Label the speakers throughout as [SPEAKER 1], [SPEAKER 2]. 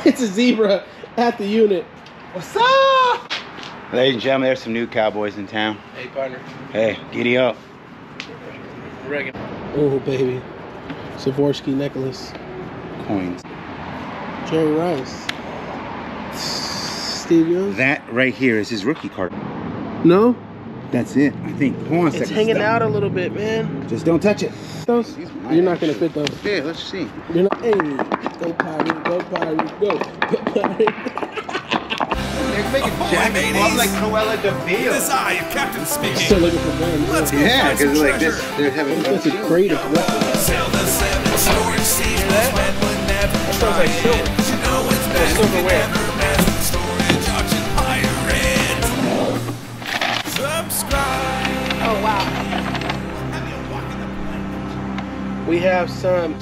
[SPEAKER 1] it's a zebra at the unit.
[SPEAKER 2] What's up? Ladies and gentlemen, there's some new cowboys in town.
[SPEAKER 1] Hey, partner.
[SPEAKER 2] Hey, giddy up.
[SPEAKER 1] Reagan. Oh, baby. Swarovski necklace.
[SPEAKER 2] Coins.
[SPEAKER 1] Jerry Rice. Steve Young.
[SPEAKER 2] That right here is his rookie card.
[SPEAKER 1] No?
[SPEAKER 2] That's it, I think. Hold on a
[SPEAKER 1] It's hanging
[SPEAKER 2] Stop.
[SPEAKER 1] out a little bit, man.
[SPEAKER 2] Just don't touch it.
[SPEAKER 1] Those? You're not gonna fit those.
[SPEAKER 2] Yeah, let's see.
[SPEAKER 1] You're not. Hey, go pirate, go pirate, go, go pirate.
[SPEAKER 2] They're making oh,
[SPEAKER 3] Ahoy,
[SPEAKER 2] jackets
[SPEAKER 3] mateys.
[SPEAKER 2] like Cruella de
[SPEAKER 3] It is
[SPEAKER 2] Vil.
[SPEAKER 3] I, Captain
[SPEAKER 1] Still looking for guns.
[SPEAKER 3] Let's
[SPEAKER 2] Yeah, because like
[SPEAKER 3] treasure.
[SPEAKER 2] this, they're having
[SPEAKER 1] That's a creative weapon.
[SPEAKER 3] Sell the seven storage seats, most men would never
[SPEAKER 1] sounds like silver.
[SPEAKER 3] You know it's best if you
[SPEAKER 1] silverware.
[SPEAKER 3] never mess with storage auction pirate. Subscribe.
[SPEAKER 4] Oh wow.
[SPEAKER 1] We have some.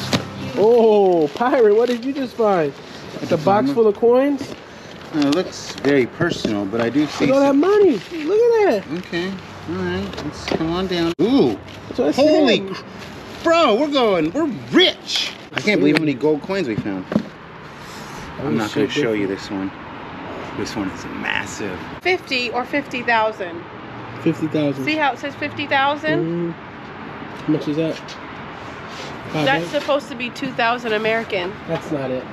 [SPEAKER 1] Oh, pirate! What did you just find? It's a box full of coins.
[SPEAKER 2] Uh, it looks very personal, but I do see.
[SPEAKER 1] Look at that money. Look at that.
[SPEAKER 2] Okay, all right, let's come on down. Ooh,
[SPEAKER 1] That's what I
[SPEAKER 2] holy, cr- bro, we're going, we're rich. I can't believe how many gold coins we found. I'm not going to show you this one. This one is massive.
[SPEAKER 4] 50 or 50,000.
[SPEAKER 1] Fifty thousand.
[SPEAKER 4] See how it says 50,000?
[SPEAKER 1] Mm, how much is that? Five
[SPEAKER 4] That's
[SPEAKER 1] bucks?
[SPEAKER 4] supposed to be 2,000 American.
[SPEAKER 1] That's not it.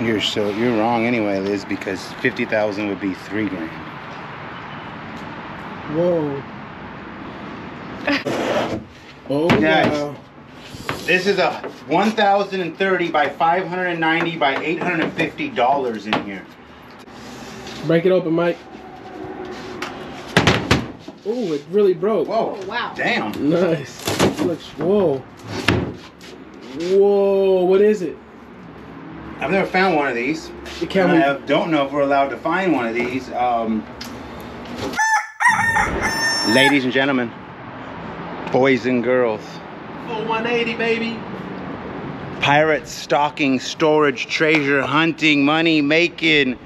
[SPEAKER 2] You're so you're wrong anyway, Liz, because fifty thousand would be three grand.
[SPEAKER 1] Whoa. oh
[SPEAKER 2] Guys.
[SPEAKER 1] wow.
[SPEAKER 2] This is a 1,030 by 590 by 850 dollars in here.
[SPEAKER 1] Break it open, Mike. Oh, it really broke.
[SPEAKER 2] Whoa!
[SPEAKER 4] Oh, wow.
[SPEAKER 2] Damn!
[SPEAKER 1] Nice. Looks. Whoa. Whoa. What is it?
[SPEAKER 2] I've never found one of these.
[SPEAKER 1] Can
[SPEAKER 2] And
[SPEAKER 1] we?
[SPEAKER 2] I don't know if we're allowed to find one of these. Um, ladies and gentlemen, boys and girls,
[SPEAKER 1] Full 180, baby.
[SPEAKER 2] pirates, stalking, storage, treasure hunting, money making,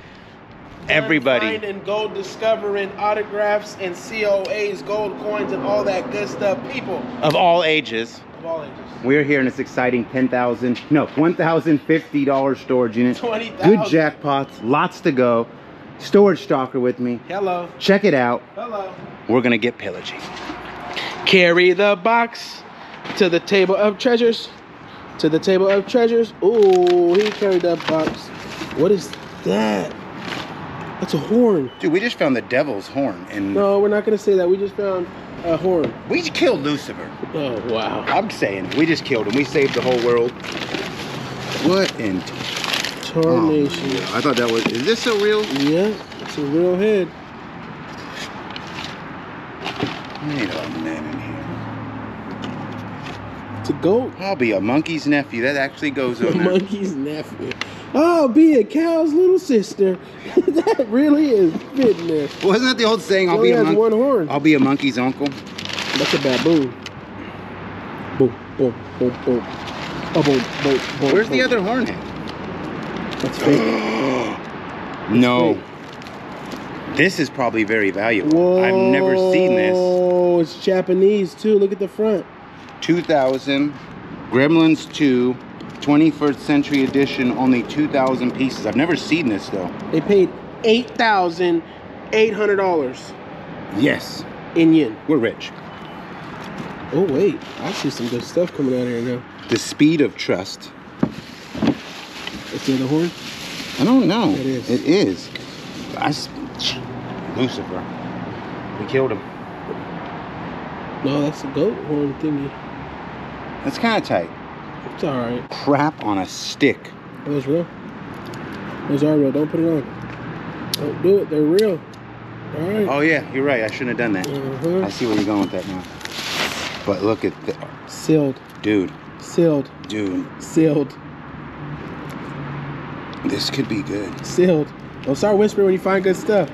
[SPEAKER 2] everybody.
[SPEAKER 1] Finding, gold discovering, autographs and COAs, gold coins, and all that good stuff. People
[SPEAKER 2] of all ages.
[SPEAKER 1] Of all ages.
[SPEAKER 2] We're here in this exciting ten thousand, no, one thousand fifty dollars storage unit.
[SPEAKER 1] Twenty thousand.
[SPEAKER 2] Good jackpots, lots to go. Storage stalker with me.
[SPEAKER 1] Hello.
[SPEAKER 2] Check it out.
[SPEAKER 1] Hello.
[SPEAKER 2] We're gonna get pillaging.
[SPEAKER 1] Carry the box to the table of treasures. To the table of treasures. Ooh, he carried that box. What is that? That's a horn.
[SPEAKER 2] Dude, we just found the devil's horn, and
[SPEAKER 1] No, we're not gonna say that. We just found a horn.
[SPEAKER 2] we just killed Lucifer.
[SPEAKER 1] Oh wow.
[SPEAKER 2] I'm saying we just killed him. We saved the whole world. What in? Oh,
[SPEAKER 1] Tarnation.
[SPEAKER 2] I thought that was. Is this a real?
[SPEAKER 1] yeah, it's a real head.
[SPEAKER 2] Wait a minute
[SPEAKER 1] a goat.
[SPEAKER 2] I'll be a monkey's nephew. That actually goes on there.
[SPEAKER 1] monkey's nephew. Oh, be a cow's little sister. that really is fitting there.
[SPEAKER 2] Wasn't that the old saying? I'll
[SPEAKER 1] only
[SPEAKER 2] be a monkey.
[SPEAKER 1] one horn.
[SPEAKER 2] I'll be a monkey's uncle.
[SPEAKER 1] That's a baboon. Boom, boom, boom, boom. Oh, boom, boom, boom.
[SPEAKER 2] Where's the other horn at?
[SPEAKER 1] That's fake.
[SPEAKER 2] No.
[SPEAKER 1] fake.
[SPEAKER 2] This is probably very valuable.
[SPEAKER 1] Whoa.
[SPEAKER 2] I've never seen this.
[SPEAKER 1] Oh, it's Japanese too. Look at the front.
[SPEAKER 2] 2000 Gremlins 2 21st century edition only 2000 pieces. I've never seen this though.
[SPEAKER 1] They paid eight thousand eight hundred dollars
[SPEAKER 2] Yes,
[SPEAKER 1] in yen.
[SPEAKER 2] we're rich.
[SPEAKER 1] Oh wait, I see some good stuff coming out here now.
[SPEAKER 2] The speed of trust.
[SPEAKER 1] That's the other horn.
[SPEAKER 2] I don't know.
[SPEAKER 1] It is.
[SPEAKER 2] It is. I s- Lucifer. We killed him.
[SPEAKER 1] No, that's the goat horn thingy.
[SPEAKER 2] That's kind of tight.
[SPEAKER 1] It's all right.
[SPEAKER 2] Crap on a stick.
[SPEAKER 1] Those real? Those are real. Don't put it on. Don't do it. They're real. All right.
[SPEAKER 2] Oh yeah, you're right. I shouldn't have done that. I
[SPEAKER 1] Uh-huh.
[SPEAKER 2] see where you're going with that now. But look at the
[SPEAKER 1] Sealed.
[SPEAKER 2] dude,
[SPEAKER 1] Sealed.
[SPEAKER 2] dude.
[SPEAKER 1] Sealed.
[SPEAKER 2] This could be good.
[SPEAKER 1] Sealed. Don't start whispering when you find good stuff.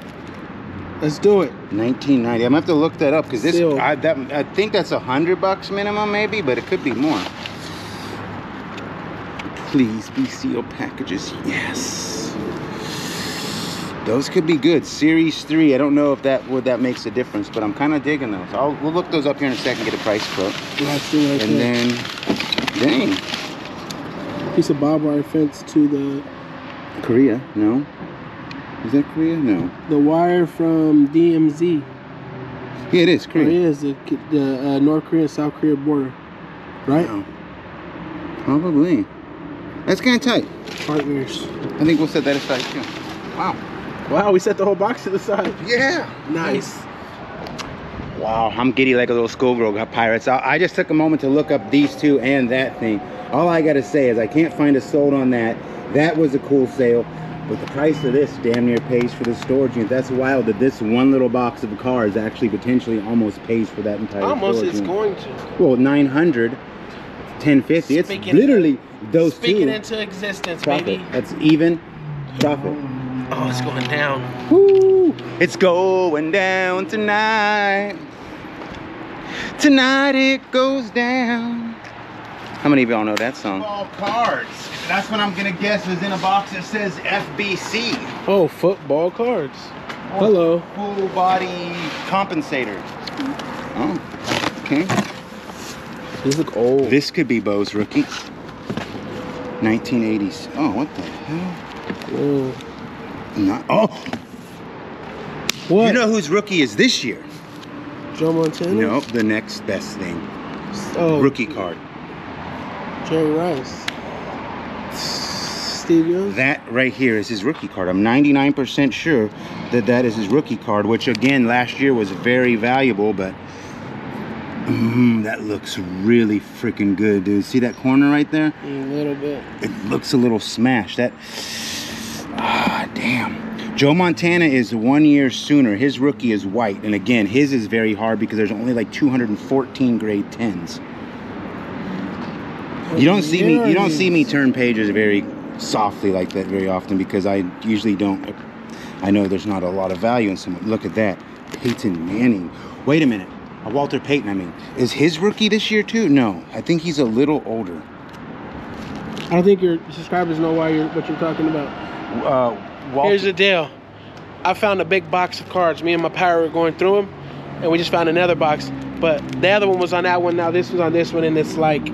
[SPEAKER 1] Let's do it.
[SPEAKER 2] 1990. I'm gonna have to look that up because this.
[SPEAKER 1] Sealed.
[SPEAKER 2] I, that, I think that's a hundred bucks minimum, maybe, but it could be more. Please be sealed packages. Yes. Those could be good. Series three. I don't know if that would that makes a difference, but I'm kind of digging those. I'll we'll look those up here in a second. Get a price quote.
[SPEAKER 1] Right
[SPEAKER 2] and
[SPEAKER 1] there.
[SPEAKER 2] then, dang,
[SPEAKER 1] piece of barbed wire fence to the
[SPEAKER 2] Korea? No. Is that Korea? No.
[SPEAKER 1] The wire from DMZ.
[SPEAKER 2] Yeah, it is Korea.
[SPEAKER 1] Korea is the, the uh, North Korea South Korea border, right?
[SPEAKER 2] Wow. Probably. That's kind of tight.
[SPEAKER 1] Partners.
[SPEAKER 2] I think we'll set that aside too. Wow.
[SPEAKER 1] Wow, we set the whole box to the side.
[SPEAKER 2] Yeah.
[SPEAKER 1] Nice.
[SPEAKER 2] Wow, I'm giddy like a little schoolgirl got pirates. I, I just took a moment to look up these two and that thing. All I gotta say is I can't find a sold on that. That was a cool sale. But the price of this damn near pays for the storage unit. That's wild that this one little box of cars actually potentially almost pays for that entire
[SPEAKER 1] Almost
[SPEAKER 2] storage
[SPEAKER 1] it's
[SPEAKER 2] unit.
[SPEAKER 1] going to.
[SPEAKER 2] Well, 900, 1050. It's literally those
[SPEAKER 1] Speaking
[SPEAKER 2] two.
[SPEAKER 1] into existence,
[SPEAKER 2] profit.
[SPEAKER 1] baby.
[SPEAKER 2] That's even profit.
[SPEAKER 1] Oh, it's going down.
[SPEAKER 2] Woo! It's going down tonight. Tonight it goes down. How many of y'all know that song? All cards. That's what I'm gonna guess is in a box that says FBC.
[SPEAKER 1] Oh, football cards. Oh, Hello.
[SPEAKER 2] Full body compensator. Oh, okay.
[SPEAKER 1] These look old.
[SPEAKER 2] This could be Bo's rookie. 1980s. Oh, what the hell?
[SPEAKER 1] Whoa.
[SPEAKER 2] Not, oh,
[SPEAKER 1] What?
[SPEAKER 2] you know whose rookie is this year?
[SPEAKER 1] Joe Montana?
[SPEAKER 2] Nope, the next best thing.
[SPEAKER 1] Oh,
[SPEAKER 2] Rookie card.
[SPEAKER 1] Jerry Rice. Steve Young.
[SPEAKER 2] That right here is his rookie card. I'm 99% sure that that is his rookie card, which again last year was very valuable, but mm, that looks really freaking good, dude. See that corner right there?
[SPEAKER 1] A little bit.
[SPEAKER 2] It looks a little smashed. That ah damn. Joe Montana is one year sooner. His rookie is white, and again, his is very hard because there's only like 214 grade 10s. You don't see me. You don't see me turn pages very softly like that very often because I usually don't. I know there's not a lot of value in someone. Look at that, Peyton Manning. Wait a minute, Walter Payton. I mean, is his rookie this year too? No, I think he's a little older.
[SPEAKER 1] I don't think your subscribers know why you're what you're talking about.
[SPEAKER 2] Uh, Walter,
[SPEAKER 1] Here's the deal. I found a big box of cards. Me and my pirate were going through them, and we just found another box. But the other one was on that one. Now this was on this one, and it's like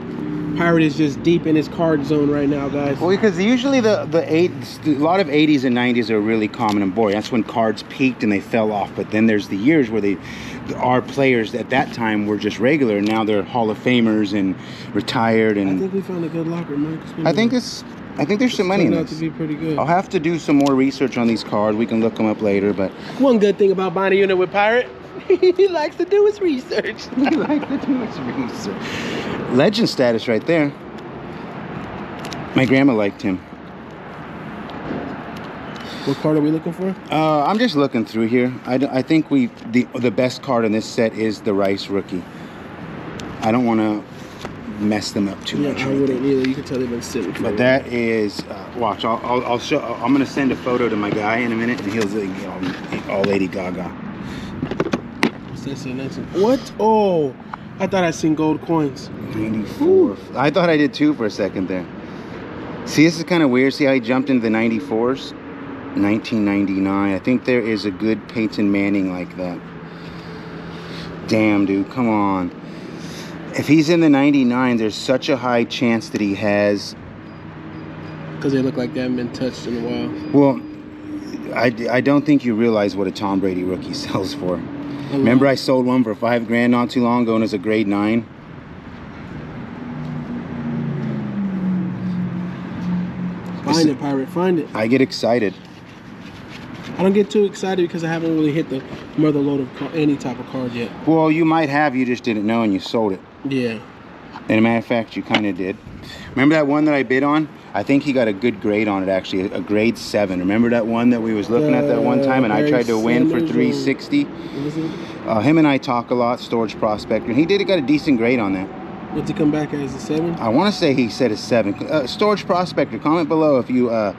[SPEAKER 1] pirate is just deep in his card zone right now, guys.
[SPEAKER 2] Well, because usually the the eight, a lot of 80s and 90s are really common and boy. That's when cards peaked and they fell off. But then there's the years where they, our players at that time were just regular, and now they're Hall of Famers and retired. And I
[SPEAKER 1] think we found a good locker. 'cause
[SPEAKER 2] I think it's, I think there's some money in
[SPEAKER 1] out to be pretty good.
[SPEAKER 2] I'll have to do some more research on these cards. We can look them up later, but
[SPEAKER 1] One good thing about buying a unit with pirate, he likes to do his research.
[SPEAKER 2] I like to do his research. Legend status right there. My grandma liked him.
[SPEAKER 1] what card are we looking for?
[SPEAKER 2] Uh, I'm just looking through here. I think we the the best card in this set is the Rice rookie. I don't want to mess them up too
[SPEAKER 1] Yeah,
[SPEAKER 2] much.
[SPEAKER 1] I
[SPEAKER 2] right
[SPEAKER 1] wouldn't
[SPEAKER 2] there.
[SPEAKER 1] either. You can tell they've been sitting for a
[SPEAKER 2] But that is uh, watch. I'll, I'll, I'll show. I'm gonna send a photo to my guy in a minute, and he'll like, all, all Lady Gaga.
[SPEAKER 1] While. Says here, 19 What? Oh, I thought I seen gold coins.
[SPEAKER 2] 94. I thought I did too for a second there. See, this is kind of weird. See how he jumped into the 94s? 1999. I think there is a good Peyton Manning like that. Damn, dude, come on. If he's in the 99, there's such a high chance that he has.
[SPEAKER 1] Because they look like they haven't been touched in a while.
[SPEAKER 2] Well, I, I don't think you realize what a Tom Brady rookie sells for. Mm-hmm. Remember, I sold one for five grand not too long ago, and it's a grade nine.
[SPEAKER 1] Find it, pirate. Find it.
[SPEAKER 2] I get excited.
[SPEAKER 1] I don't get too excited because I haven't really hit the mother load of car- any type of card yet.
[SPEAKER 2] Well, you might have, you just didn't know, and you sold it.
[SPEAKER 1] Yeah.
[SPEAKER 2] And a matter of fact, you kind of did. Remember that one that I bid on? I think he got a good grade on it actually, a grade seven. Remember that one that we was looking at that one time, and I
[SPEAKER 1] Uh,
[SPEAKER 2] tried to win for 360.
[SPEAKER 1] What was it?
[SPEAKER 2] Uh, him and I talk a lot, storage prospector, and he did got a decent grade on that.
[SPEAKER 1] What's it come back as a seven?
[SPEAKER 2] I want to say he said a seven. Uh, storage prospector, comment below if you. Uh,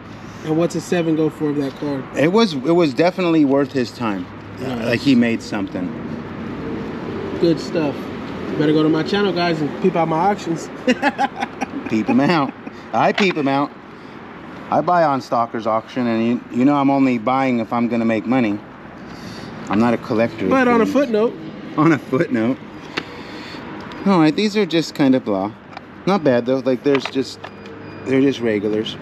[SPEAKER 1] And what's a seven go for of that card?
[SPEAKER 2] it was it was definitely worth his time. Uh,
[SPEAKER 1] Nice.
[SPEAKER 2] like he made something.
[SPEAKER 1] Good stuff. Better go to my channel, guys, and peep out my auctions.
[SPEAKER 2] peep them out. I peep them out. I buy on Stalker's auction, and you, you know I'm only buying if I'm gonna make money. I'm not a collector.
[SPEAKER 1] but on a footnote,
[SPEAKER 2] On a footnote. All right, these are just kind of blah. Not bad though. Like there's just they're just regulars.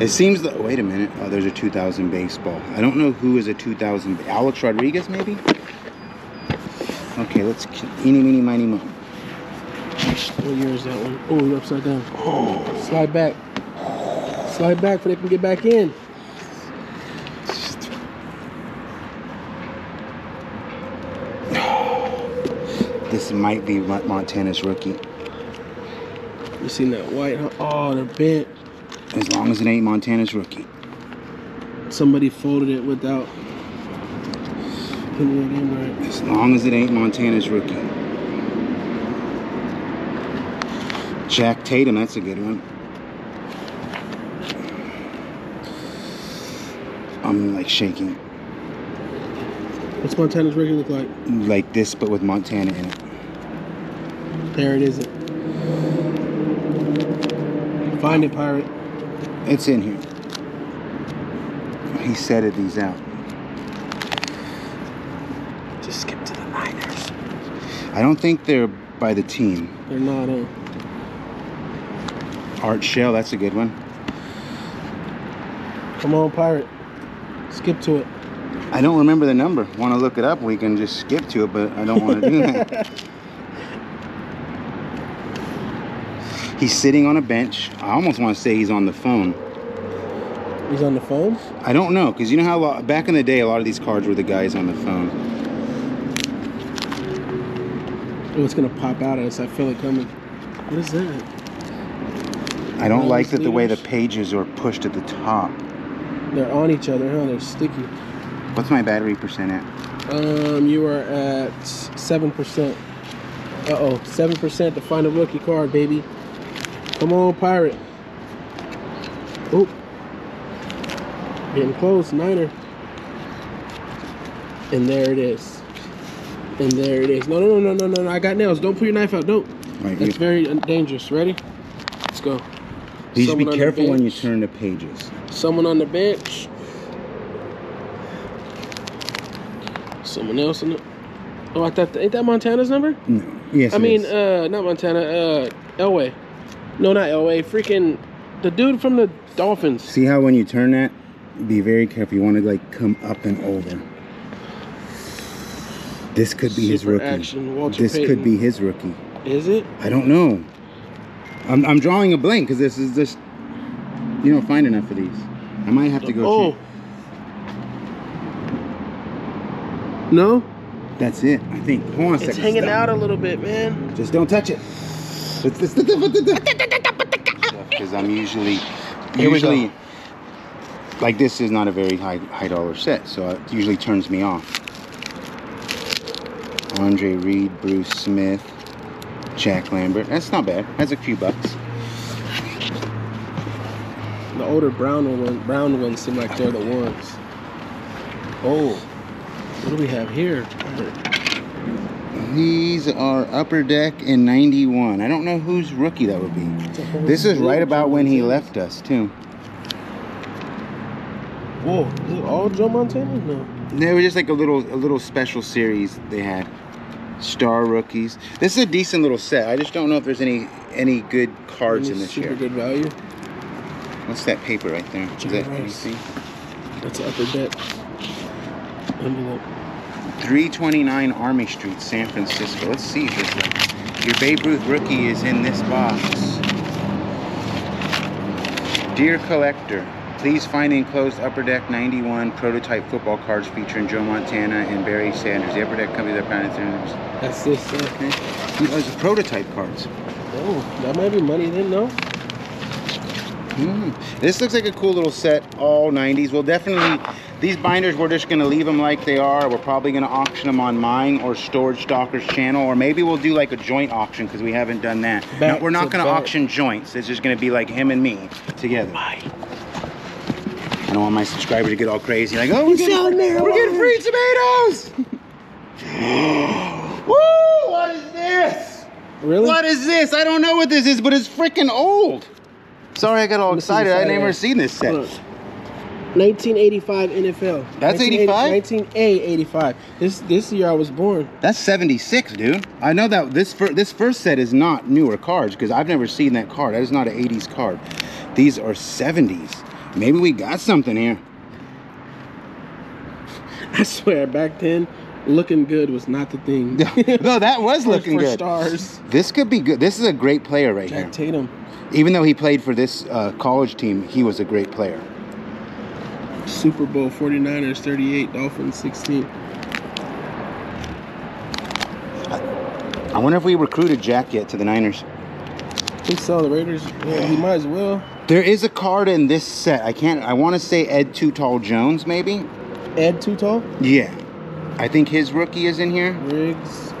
[SPEAKER 2] It seems that. Wait a minute. Oh, there's a 2000 baseball. I don't know who is a 2000. Alex Rodriguez, maybe. Okay, let's. Eeny, meeny, miny, mo.
[SPEAKER 1] What year is that one? Oh, you're upside down. Slide back. Slide back so they can get back in.
[SPEAKER 2] This might be Montana's rookie.
[SPEAKER 1] You seen that white? Huh? Oh, they're bent.
[SPEAKER 2] As long as it ain't Montana's rookie.
[SPEAKER 1] Somebody folded it without putting it in right.
[SPEAKER 2] As long as it ain't Montana's rookie. Jack Tatum, that's a good one. I'm like shaking.
[SPEAKER 1] What's Montana's rookie look like?
[SPEAKER 2] Like this, but with Montana in it.
[SPEAKER 1] There it is. Find it, pirate.
[SPEAKER 2] It's in here. He setted these out.
[SPEAKER 1] Just skip to the Niners.
[SPEAKER 2] I don't think they're by the team.
[SPEAKER 1] They're not on.
[SPEAKER 2] Art Shell, that's a good one.
[SPEAKER 1] Come on, pirate. Skip to it.
[SPEAKER 2] I don't remember the number. Want to look it up? We can just skip to it, but I don't want to do that. He's sitting on a bench. I almost want to say he's on the phone.
[SPEAKER 1] He's on the phone.
[SPEAKER 2] I don't know, because you know how lo- back in the day, a lot of these cards were the guys on the phone.
[SPEAKER 1] Oh, it's gonna pop out at us. I feel it coming. What is that?
[SPEAKER 2] I don't like that the way the pages are pushed at the top.
[SPEAKER 1] They're on each other, huh? They're sticky.
[SPEAKER 2] What's my battery percent at?
[SPEAKER 1] Um, you are at seven percent. Uh oh, seven percent to find a rookie card, baby. Come on, pirate. Oh, getting close, Niner. And there it is. And there it is. No, no, no, no, no, no. I got nails. Don't pull your knife out. Don't.
[SPEAKER 2] Right
[SPEAKER 1] That's
[SPEAKER 2] here.
[SPEAKER 1] very dangerous. Ready? Let's go.
[SPEAKER 2] Please
[SPEAKER 1] Someone
[SPEAKER 2] be careful when you turn the pages.
[SPEAKER 1] Someone on the bench. Someone else in the. Oh, I thought ain't that Montana's number?
[SPEAKER 2] No. Yes.
[SPEAKER 1] I mean,
[SPEAKER 2] is.
[SPEAKER 1] uh, not Montana. Uh, Elway. No, not Elway. Freaking the dude from the Dolphins.
[SPEAKER 2] See how when you turn that, be very careful. You want to like come up and over. This could be his rookie.
[SPEAKER 1] action,
[SPEAKER 2] this
[SPEAKER 1] Payton.
[SPEAKER 2] could be his rookie.
[SPEAKER 1] Is it?
[SPEAKER 2] I don't know. I'm, I'm drawing a blank because this is just you don't find enough of these. I might have to go.
[SPEAKER 1] Oh.
[SPEAKER 2] check.
[SPEAKER 1] No,
[SPEAKER 2] That's it. I think. Hold on a second.
[SPEAKER 1] it's hanging out a little bit, man.
[SPEAKER 2] Just don't touch it. Because I'm usually
[SPEAKER 1] Here we go.
[SPEAKER 2] usually like this is not a very high high dollar set, so it usually turns me off. Andre Reed, Bruce Smith, Jack Lambert. That's not bad. That's a few bucks.
[SPEAKER 1] The older brown one, brown ones seem like they're the ones. Oh, what do we have here?
[SPEAKER 2] These are Upper Deck in 91. I don't know whose rookie that would be. This is right about when he left us, too.
[SPEAKER 1] Whoa, is it all Joe Montana? No.
[SPEAKER 2] They were just like a little a little special series they had. Star rookies. This is a decent little set. I just don't know if there's any any good cards in this
[SPEAKER 1] super
[SPEAKER 2] here.
[SPEAKER 1] good value.
[SPEAKER 2] What's that paper right there? Is that anything?
[SPEAKER 1] That's upper deck. Envelope.
[SPEAKER 2] 329 Army Street, San Francisco. Let's see if this your Babe Ruth rookie is in this box. Dear collector, please find enclosed Upper Deck 91 prototype football cards featuring Joe Montana and Barry Sanders. The Upper Deck company that founded
[SPEAKER 1] That's this set.
[SPEAKER 2] Okay. Those are prototype cards.
[SPEAKER 1] Oh, that might be money then, no?
[SPEAKER 2] Hmm. This looks like a cool little set, all 90s. We'll definitely, these binders, we're just gonna leave them like they are. We're probably gonna auction them on mine or Storage Stalkers channel, or maybe we'll do like a joint auction because we haven't done that. No, we're not
[SPEAKER 1] to
[SPEAKER 2] gonna
[SPEAKER 1] back.
[SPEAKER 2] auction joints. It's just gonna be like him and me together. I don't want my subscribers to get all crazy, like, oh, we're getting,
[SPEAKER 1] selling
[SPEAKER 2] we're getting free tomatoes. Woo! What is this?
[SPEAKER 1] Really?
[SPEAKER 2] What is this? I don't know what this is, but it's freaking old. Sorry, I got all
[SPEAKER 1] Let me see
[SPEAKER 2] excited. I
[SPEAKER 1] side
[SPEAKER 2] never
[SPEAKER 1] of that.
[SPEAKER 2] seen this set.
[SPEAKER 1] Hold 1985 NFL.
[SPEAKER 2] That's
[SPEAKER 1] 1980 19A 85. This this year I was born.
[SPEAKER 2] That's 76, dude. I know that this fir- this first set is not newer cards because I've never seen that card. That is not an 80s card. These are 70s. Maybe we got something here.
[SPEAKER 1] I swear, back then, looking good was not the thing.
[SPEAKER 2] no, that was looking
[SPEAKER 1] for
[SPEAKER 2] good.
[SPEAKER 1] stars.
[SPEAKER 2] This could be good. This is a great player right
[SPEAKER 1] Jack
[SPEAKER 2] here.
[SPEAKER 1] Tatum.
[SPEAKER 2] Even though he played for this uh, college team, he was a great player.
[SPEAKER 1] Super Bowl 49ers 38, Dolphins 16.
[SPEAKER 2] I wonder if we recruited Jack yet to the Niners.
[SPEAKER 1] I think so. The Raiders, yeah, he might as well.
[SPEAKER 2] There is a card in this set. I can't. I want to say Ed Too Tall Jones, maybe.
[SPEAKER 1] Ed Too Tall,
[SPEAKER 2] Yeah, I think his rookie is in here.
[SPEAKER 1] Riggs,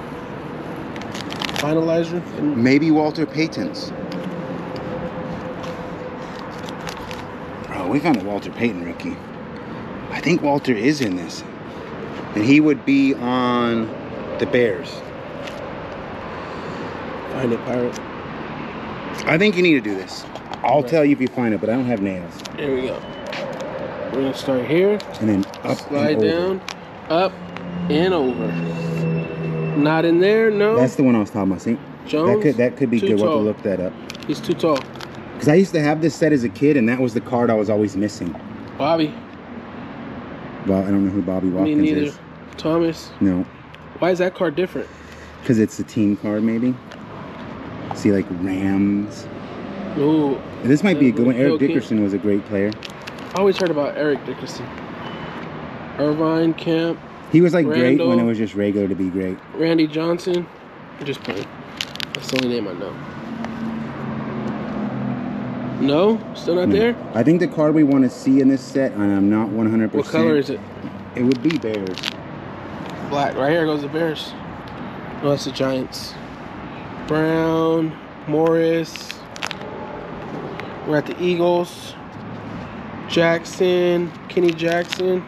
[SPEAKER 1] Finalizer, and
[SPEAKER 2] Maybe Walter Payton's. Bro, we found a Walter Payton rookie. I think Walter is in this. And he would be on the Bears.
[SPEAKER 1] Find it, Pirate.
[SPEAKER 2] I think you need to do this. I'll
[SPEAKER 1] Right.
[SPEAKER 2] tell you if you find it, but I don't have nails.
[SPEAKER 1] There we go. We're gonna start here.
[SPEAKER 2] And then up
[SPEAKER 1] Slide
[SPEAKER 2] and over.
[SPEAKER 1] down, up, and over. Not in there, no.
[SPEAKER 2] That's the one I was talking about. See,
[SPEAKER 1] Jones.
[SPEAKER 2] that could that could be good. We'll have to look that up.
[SPEAKER 1] He's too tall.
[SPEAKER 2] Because I used to have this set as a kid, and that was the card I was always missing.
[SPEAKER 1] Bobby.
[SPEAKER 2] Well, I don't know who Bobby
[SPEAKER 1] Me
[SPEAKER 2] Watkins
[SPEAKER 1] neither.
[SPEAKER 2] is.
[SPEAKER 1] Thomas.
[SPEAKER 2] No,
[SPEAKER 1] Why is that card different?
[SPEAKER 2] because it's the team card, maybe. See, like Rams.
[SPEAKER 1] Ooh,
[SPEAKER 2] This might be a good one. Eric Dickerson was a great player.
[SPEAKER 1] I always heard about Eric Dickerson. Irvine Camp,
[SPEAKER 2] He was like great when it was just regular to be great.
[SPEAKER 1] Randy Johnson. Just playing. That's the only name I know. No, still not
[SPEAKER 2] No.
[SPEAKER 1] there.
[SPEAKER 2] I think the card we want to see in this set, and I'm not 100%.
[SPEAKER 1] What color is it?
[SPEAKER 2] It would be Bears.
[SPEAKER 1] Black. Right here goes the Bears. No, that's the Giants. Brown, Morris. We're at the Eagles. Jackson, Kenny Jackson.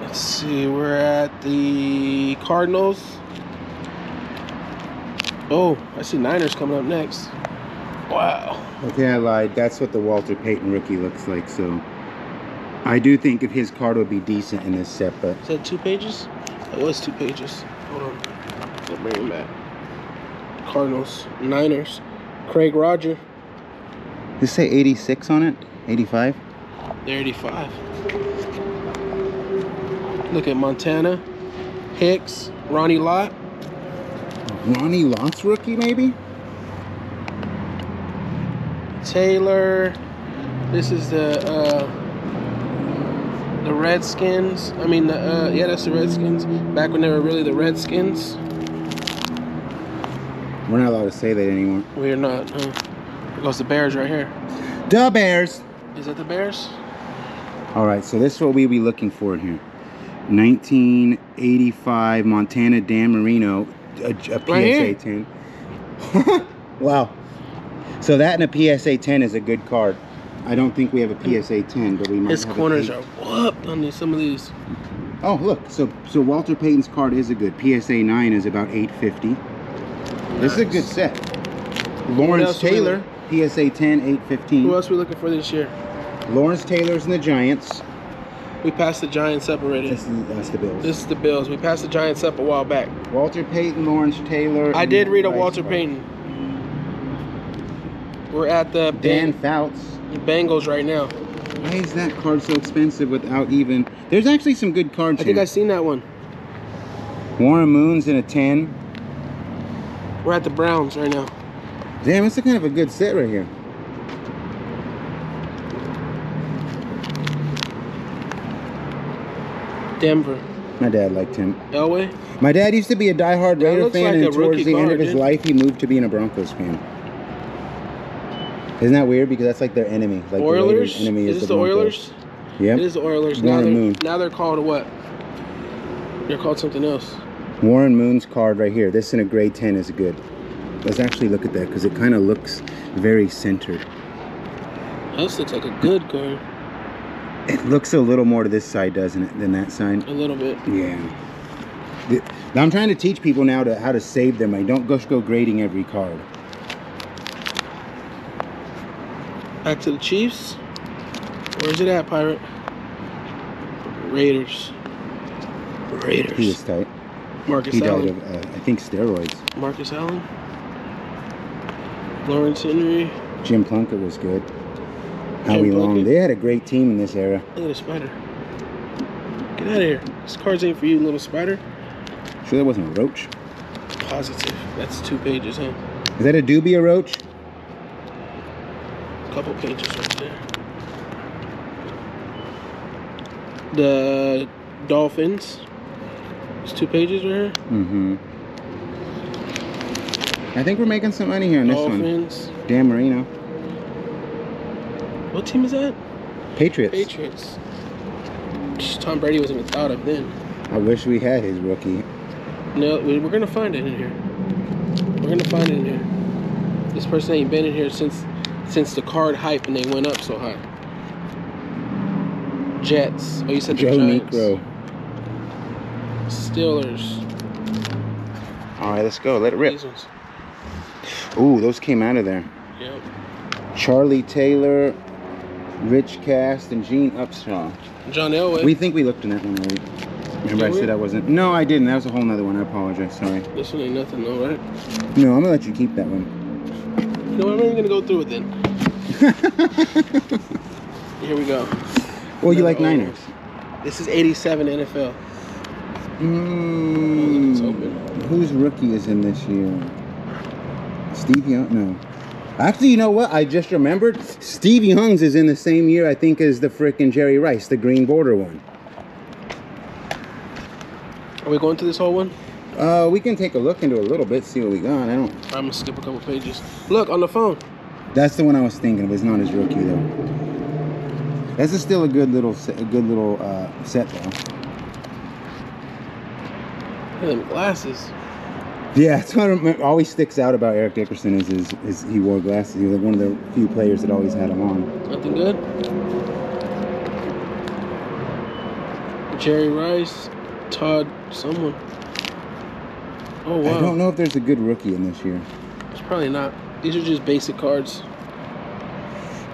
[SPEAKER 1] Let's see, we're at the Cardinals. Oh, I see Niners coming up next. Wow.
[SPEAKER 2] Okay, I lied. That's what the Walter Payton rookie looks like. So I do think if his card would be decent in this set, but
[SPEAKER 1] Is that two pages? That was two pages. Hold on. I'll bring him back. Cardinals, Niners, Craig Roger,
[SPEAKER 2] just say 86 on it. 85.
[SPEAKER 1] they're 85. Look at Montana, Hicks, Ronnie Lott.
[SPEAKER 2] Ronnie Lott's rookie, maybe.
[SPEAKER 1] Taylor. This is the uh, the Redskins. I mean, the, uh, yeah, that's the Redskins. Back when they were really the Redskins.
[SPEAKER 2] We're not allowed to say that anymore.
[SPEAKER 1] We're not. Uh, Oh, there goes the Bears right here.
[SPEAKER 2] The Bears.
[SPEAKER 1] Is that the Bears?
[SPEAKER 2] All right, so this is what we be looking for in here. 1985 Montana Dan Marino, a, a PSA
[SPEAKER 1] Right
[SPEAKER 2] 10. wow. So that and a PSA 10 is a good card. I don't think we have a PSA 10, but we might
[SPEAKER 1] His corners are whooped on these, some of these.
[SPEAKER 2] Oh, look. So so Walter Payton's card is a good. PSA 9 is about 850. This is a good set. Lawrence Taylor, PSA 10, 815.
[SPEAKER 1] Who else we looking for this year?
[SPEAKER 2] Lawrence Taylor's in the Giants.
[SPEAKER 1] We passed the Giants up already.
[SPEAKER 2] This is, that's the Bills.
[SPEAKER 1] This is the Bills. We passed the Giants up a while back.
[SPEAKER 2] Walter Payton, Lawrence Taylor.
[SPEAKER 1] I did read a Walter
[SPEAKER 2] Bart.
[SPEAKER 1] Payton. We're at the
[SPEAKER 2] Dan
[SPEAKER 1] Bang-
[SPEAKER 2] Fouts.
[SPEAKER 1] the Bengals right now.
[SPEAKER 2] Why is that card so expensive without even? There's actually some good cards
[SPEAKER 1] I think
[SPEAKER 2] here.
[SPEAKER 1] I seen that one.
[SPEAKER 2] Warren Moon's in a 10.
[SPEAKER 1] We're at the Browns right now.
[SPEAKER 2] Damn, it's a kind of a good set right here.
[SPEAKER 1] Denver.
[SPEAKER 2] My dad liked him.
[SPEAKER 1] Elway.
[SPEAKER 2] My dad used to be a diehard Raider
[SPEAKER 1] looks
[SPEAKER 2] fan,
[SPEAKER 1] like
[SPEAKER 2] and towards the end of his
[SPEAKER 1] dude.
[SPEAKER 2] life, he moved to being a Broncos fan. Isn't that weird? Because that's like their enemy. Like the
[SPEAKER 1] Oilers.
[SPEAKER 2] Raiders' enemy
[SPEAKER 1] is
[SPEAKER 2] is,
[SPEAKER 1] this
[SPEAKER 2] the,
[SPEAKER 1] the. Oilers?
[SPEAKER 2] Yep.
[SPEAKER 1] It is the Oilers. Now
[SPEAKER 2] Warren
[SPEAKER 1] they're,
[SPEAKER 2] Moon.
[SPEAKER 1] now they're called what? They're called something else.
[SPEAKER 2] Warren Moon's card right here. This in a gray 10 is good. Let's actually look at that because it kind of looks very centered.
[SPEAKER 1] This looks like a good card.
[SPEAKER 2] It looks a little more to this side, doesn't it, than that side?
[SPEAKER 1] A little bit.
[SPEAKER 2] Yeah. The- I'm trying to teach people now to how to save their money. Don't just go grading every card.
[SPEAKER 1] Back to the Chiefs. Where's it at, Pirate? Raiders. Raiders.
[SPEAKER 2] He was tight.
[SPEAKER 1] Marcus
[SPEAKER 2] He died
[SPEAKER 1] Allen.
[SPEAKER 2] of, uh, I think, steroids.
[SPEAKER 1] Marcus Allen. Lawrence Henry.
[SPEAKER 2] Jim Plunkett was good. Howie Long. They had a great team in this era.
[SPEAKER 1] Look at the spider. Get out of here. This card's ain't for you, little spider.
[SPEAKER 2] Sure that wasn't a roach?
[SPEAKER 1] Positive. That's two pages, huh?
[SPEAKER 2] Is that a dubia roach?
[SPEAKER 1] A couple pages right there. The Dolphins. It's two pages right here.
[SPEAKER 2] Mm-hmm. I think we're making some money here on this one. Dan Marino.
[SPEAKER 1] What team is that?
[SPEAKER 2] Patriots.
[SPEAKER 1] Patriots. Tom Brady wasn't even thought of then.
[SPEAKER 2] I wish we had his rookie.
[SPEAKER 1] No, we- we're gonna find it in here. We're gonna find it in here. This person ain't been in here since since the card hype and they went up so high. Jets. Oh, you said the
[SPEAKER 2] Joe
[SPEAKER 1] Giants.
[SPEAKER 2] Negro.
[SPEAKER 1] Steelers.
[SPEAKER 2] All right, let's go. Let it rip. Ooh, those came out of there.
[SPEAKER 1] Yep.
[SPEAKER 2] Charlie Taylor, Rich Cast, and Gene Upshaw.
[SPEAKER 1] John Elway.
[SPEAKER 2] We think we looked in that one already. Remember I
[SPEAKER 1] Did we?
[SPEAKER 2] said I wasn't. No, I didn't. That was a whole nother one. I apologize. Sorry.
[SPEAKER 1] this one ain't nothing though, right?
[SPEAKER 2] No, I'm gonna let you keep that one.
[SPEAKER 1] You know what? I'm not even gonna go through with it then. Here we go.
[SPEAKER 2] Well, you like. Niners.
[SPEAKER 1] This is 87 NFL.
[SPEAKER 2] Mm, whose rookie is in this year? Steve Young? No. Actually, you know what? I just remembered. Steve Young's is in the same year, I think, as the frickin' Jerry Rice, the green border one.
[SPEAKER 1] Are we going to this whole one?
[SPEAKER 2] Uh, we can take a look into a little bit, see what we got. I don't.
[SPEAKER 1] I'm gonna skip a couple pages. Look on the phone.
[SPEAKER 2] That's the one I was thinking of. It's not his rookie though. This is still a good little, set, a good little uh, set though.
[SPEAKER 1] Look at them glasses.
[SPEAKER 2] Yeah, that's what I remember, always sticks out about Eric Dickerson is his, his he wore glasses. He was one of the few players that always had them on.
[SPEAKER 1] Nothing good. Jerry Rice, Todd, someone. Oh wow.
[SPEAKER 2] I don't know if there's a good rookie in this year.
[SPEAKER 1] It's probably not. These are just basic cards.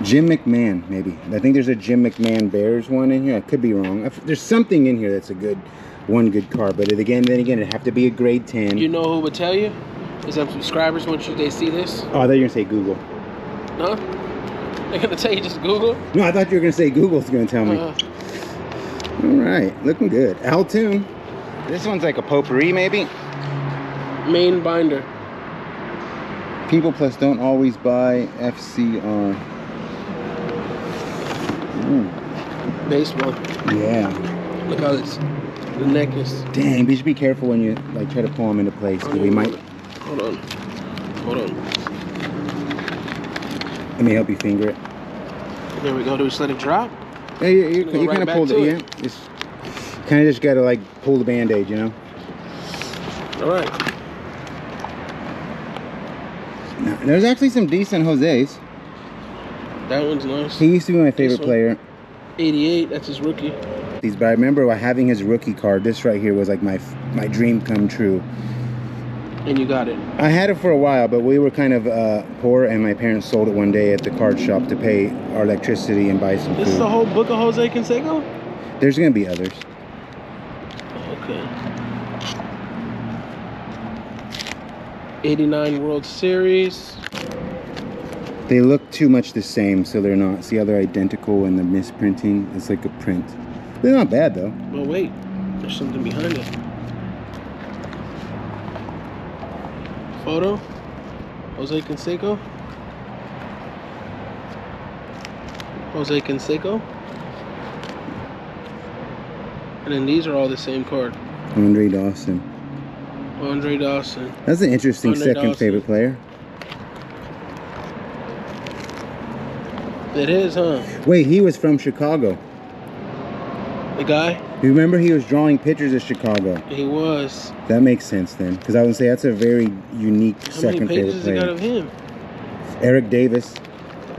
[SPEAKER 2] Jim McMahon, maybe. I think there's a Jim McMahon Bears one in here. I could be wrong. If- There's something in here that's a good, one good car. But it, again, then again, it'd have to be a grade 10.
[SPEAKER 1] You know who would tell you? Is them subscribers once you, they see this?
[SPEAKER 2] oh, they're going to say Google.
[SPEAKER 1] No? They're gonna tell you just Google.
[SPEAKER 2] No, I thought you were going to say Google's going to tell me.
[SPEAKER 1] Uh,
[SPEAKER 2] All right, looking good. Altoon. This one's like a potpourri, maybe.
[SPEAKER 1] main binder.
[SPEAKER 2] People Plus don't always buy FCR. Ooh,
[SPEAKER 1] Baseball.
[SPEAKER 2] yeah.
[SPEAKER 1] Look how this. The neck is.
[SPEAKER 2] Dang, you should be careful when you like try to pull them into place. we might.
[SPEAKER 1] Hold on. Hold on.
[SPEAKER 2] Let me help you finger it.
[SPEAKER 1] There we go. Do we just let it drop?
[SPEAKER 2] Yeah, you, you, you
[SPEAKER 1] right
[SPEAKER 2] kind of pulled it.
[SPEAKER 1] it.
[SPEAKER 2] Yeah, just kind of just gotta like pull the band-aid, you know.
[SPEAKER 1] All right.
[SPEAKER 2] No, there's actually some decent Jose's.
[SPEAKER 1] That one's nice.
[SPEAKER 2] He used to be my favorite
[SPEAKER 1] one?
[SPEAKER 2] player.
[SPEAKER 1] 88. That's his rookie.
[SPEAKER 2] These, but I remember having his rookie card. This right here was like my my dream come true.
[SPEAKER 1] And you got it.
[SPEAKER 2] I had it for a while, but we were kind of uh, poor, and my parents sold it one day at the card shop to pay our electricity and buy some
[SPEAKER 1] This is the whole book of Jose Canseco?
[SPEAKER 2] There's gonna be others.
[SPEAKER 1] Okay. 89 World Series.
[SPEAKER 2] They look too much the same, so they're not. See how they're identical in the misprinting? It's like a print. They're not bad though.
[SPEAKER 1] But wait, there's something behind it. Photo? Jose Canseco? Jose Canseco? And then these are all the same card.
[SPEAKER 2] Andre Dawson.
[SPEAKER 1] Andre Dawson.
[SPEAKER 2] That's an interesting
[SPEAKER 1] Andre
[SPEAKER 2] second
[SPEAKER 1] Dawson.
[SPEAKER 2] favorite player.
[SPEAKER 1] It is, huh?
[SPEAKER 2] Wait, he was from Chicago.
[SPEAKER 1] The guy?
[SPEAKER 2] You remember he was drawing pictures of Chicago.
[SPEAKER 1] He was.
[SPEAKER 2] That makes sense then, because I would say that's a very unique
[SPEAKER 1] How
[SPEAKER 2] second
[SPEAKER 1] many pages
[SPEAKER 2] favorite
[SPEAKER 1] he got
[SPEAKER 2] player.
[SPEAKER 1] of him?
[SPEAKER 2] Eric Davis.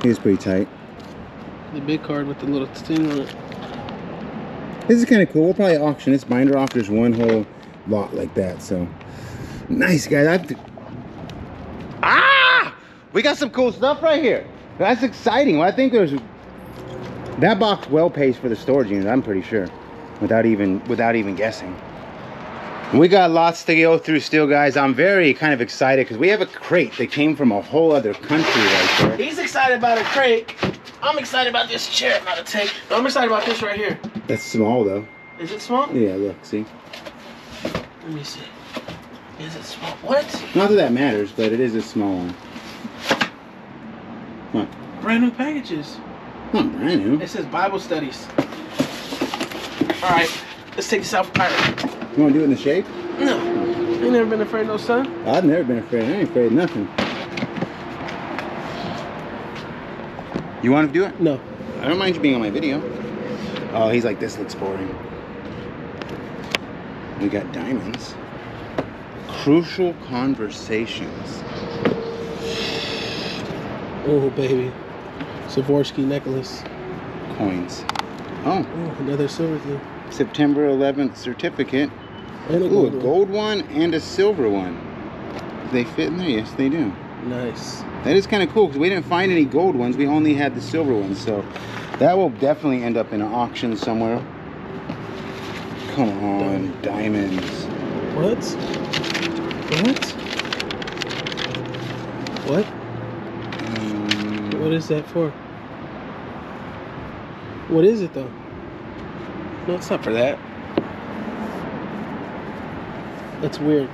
[SPEAKER 2] He was pretty tight.
[SPEAKER 1] The big card with the little thing on it.
[SPEAKER 2] This is kind of cool. We'll probably auction this binder off. There's one whole lot like that. So nice, guys. I've... to... Ah! We got some cool stuff right here. That's exciting. Well, I think there's that box well pays for the storage unit. I'm pretty sure, without even without even guessing. We got lots to go through still, guys. I'm very kind of excited because we have a crate that came from a whole other country right there.
[SPEAKER 1] He's excited about a crate. I'm excited about this chair I'm about to take. No, I'm excited about this right here.
[SPEAKER 2] That's small though.
[SPEAKER 1] Is it small?
[SPEAKER 2] Yeah, look, see.
[SPEAKER 1] Let me see. Is it small? What?
[SPEAKER 2] Not that that matters, but it is a small one. What?
[SPEAKER 1] Brand new packages.
[SPEAKER 2] Not brand new.
[SPEAKER 1] It says Bible studies. All right, let's take this out. All right.
[SPEAKER 2] You want to do it in the shape?
[SPEAKER 1] No, you never been afraid of no sun.
[SPEAKER 2] I've never been afraid. I ain't afraid of nothing. You want to do it?
[SPEAKER 1] No.
[SPEAKER 2] I don't mind you being on my video. Oh, he's like, this looks boring. We got diamonds. Crucial conversations.
[SPEAKER 1] Oh baby, Swarovski necklace.
[SPEAKER 2] Coins. Oh,
[SPEAKER 1] Oh, another silver thing.
[SPEAKER 2] September 11th certificate.
[SPEAKER 1] And a
[SPEAKER 2] Ooh, a
[SPEAKER 1] gold one.
[SPEAKER 2] gold one and a silver one. They fit in there? Yes, they do.
[SPEAKER 1] Nice.
[SPEAKER 2] That is kind of cool because we didn't find any gold ones. We only had the silver ones. So that will definitely end up in an auction somewhere. Come on, diamonds.
[SPEAKER 1] What? What? What?
[SPEAKER 2] Um,
[SPEAKER 1] What is that for? What is it though? No, it's not for that. That's weird.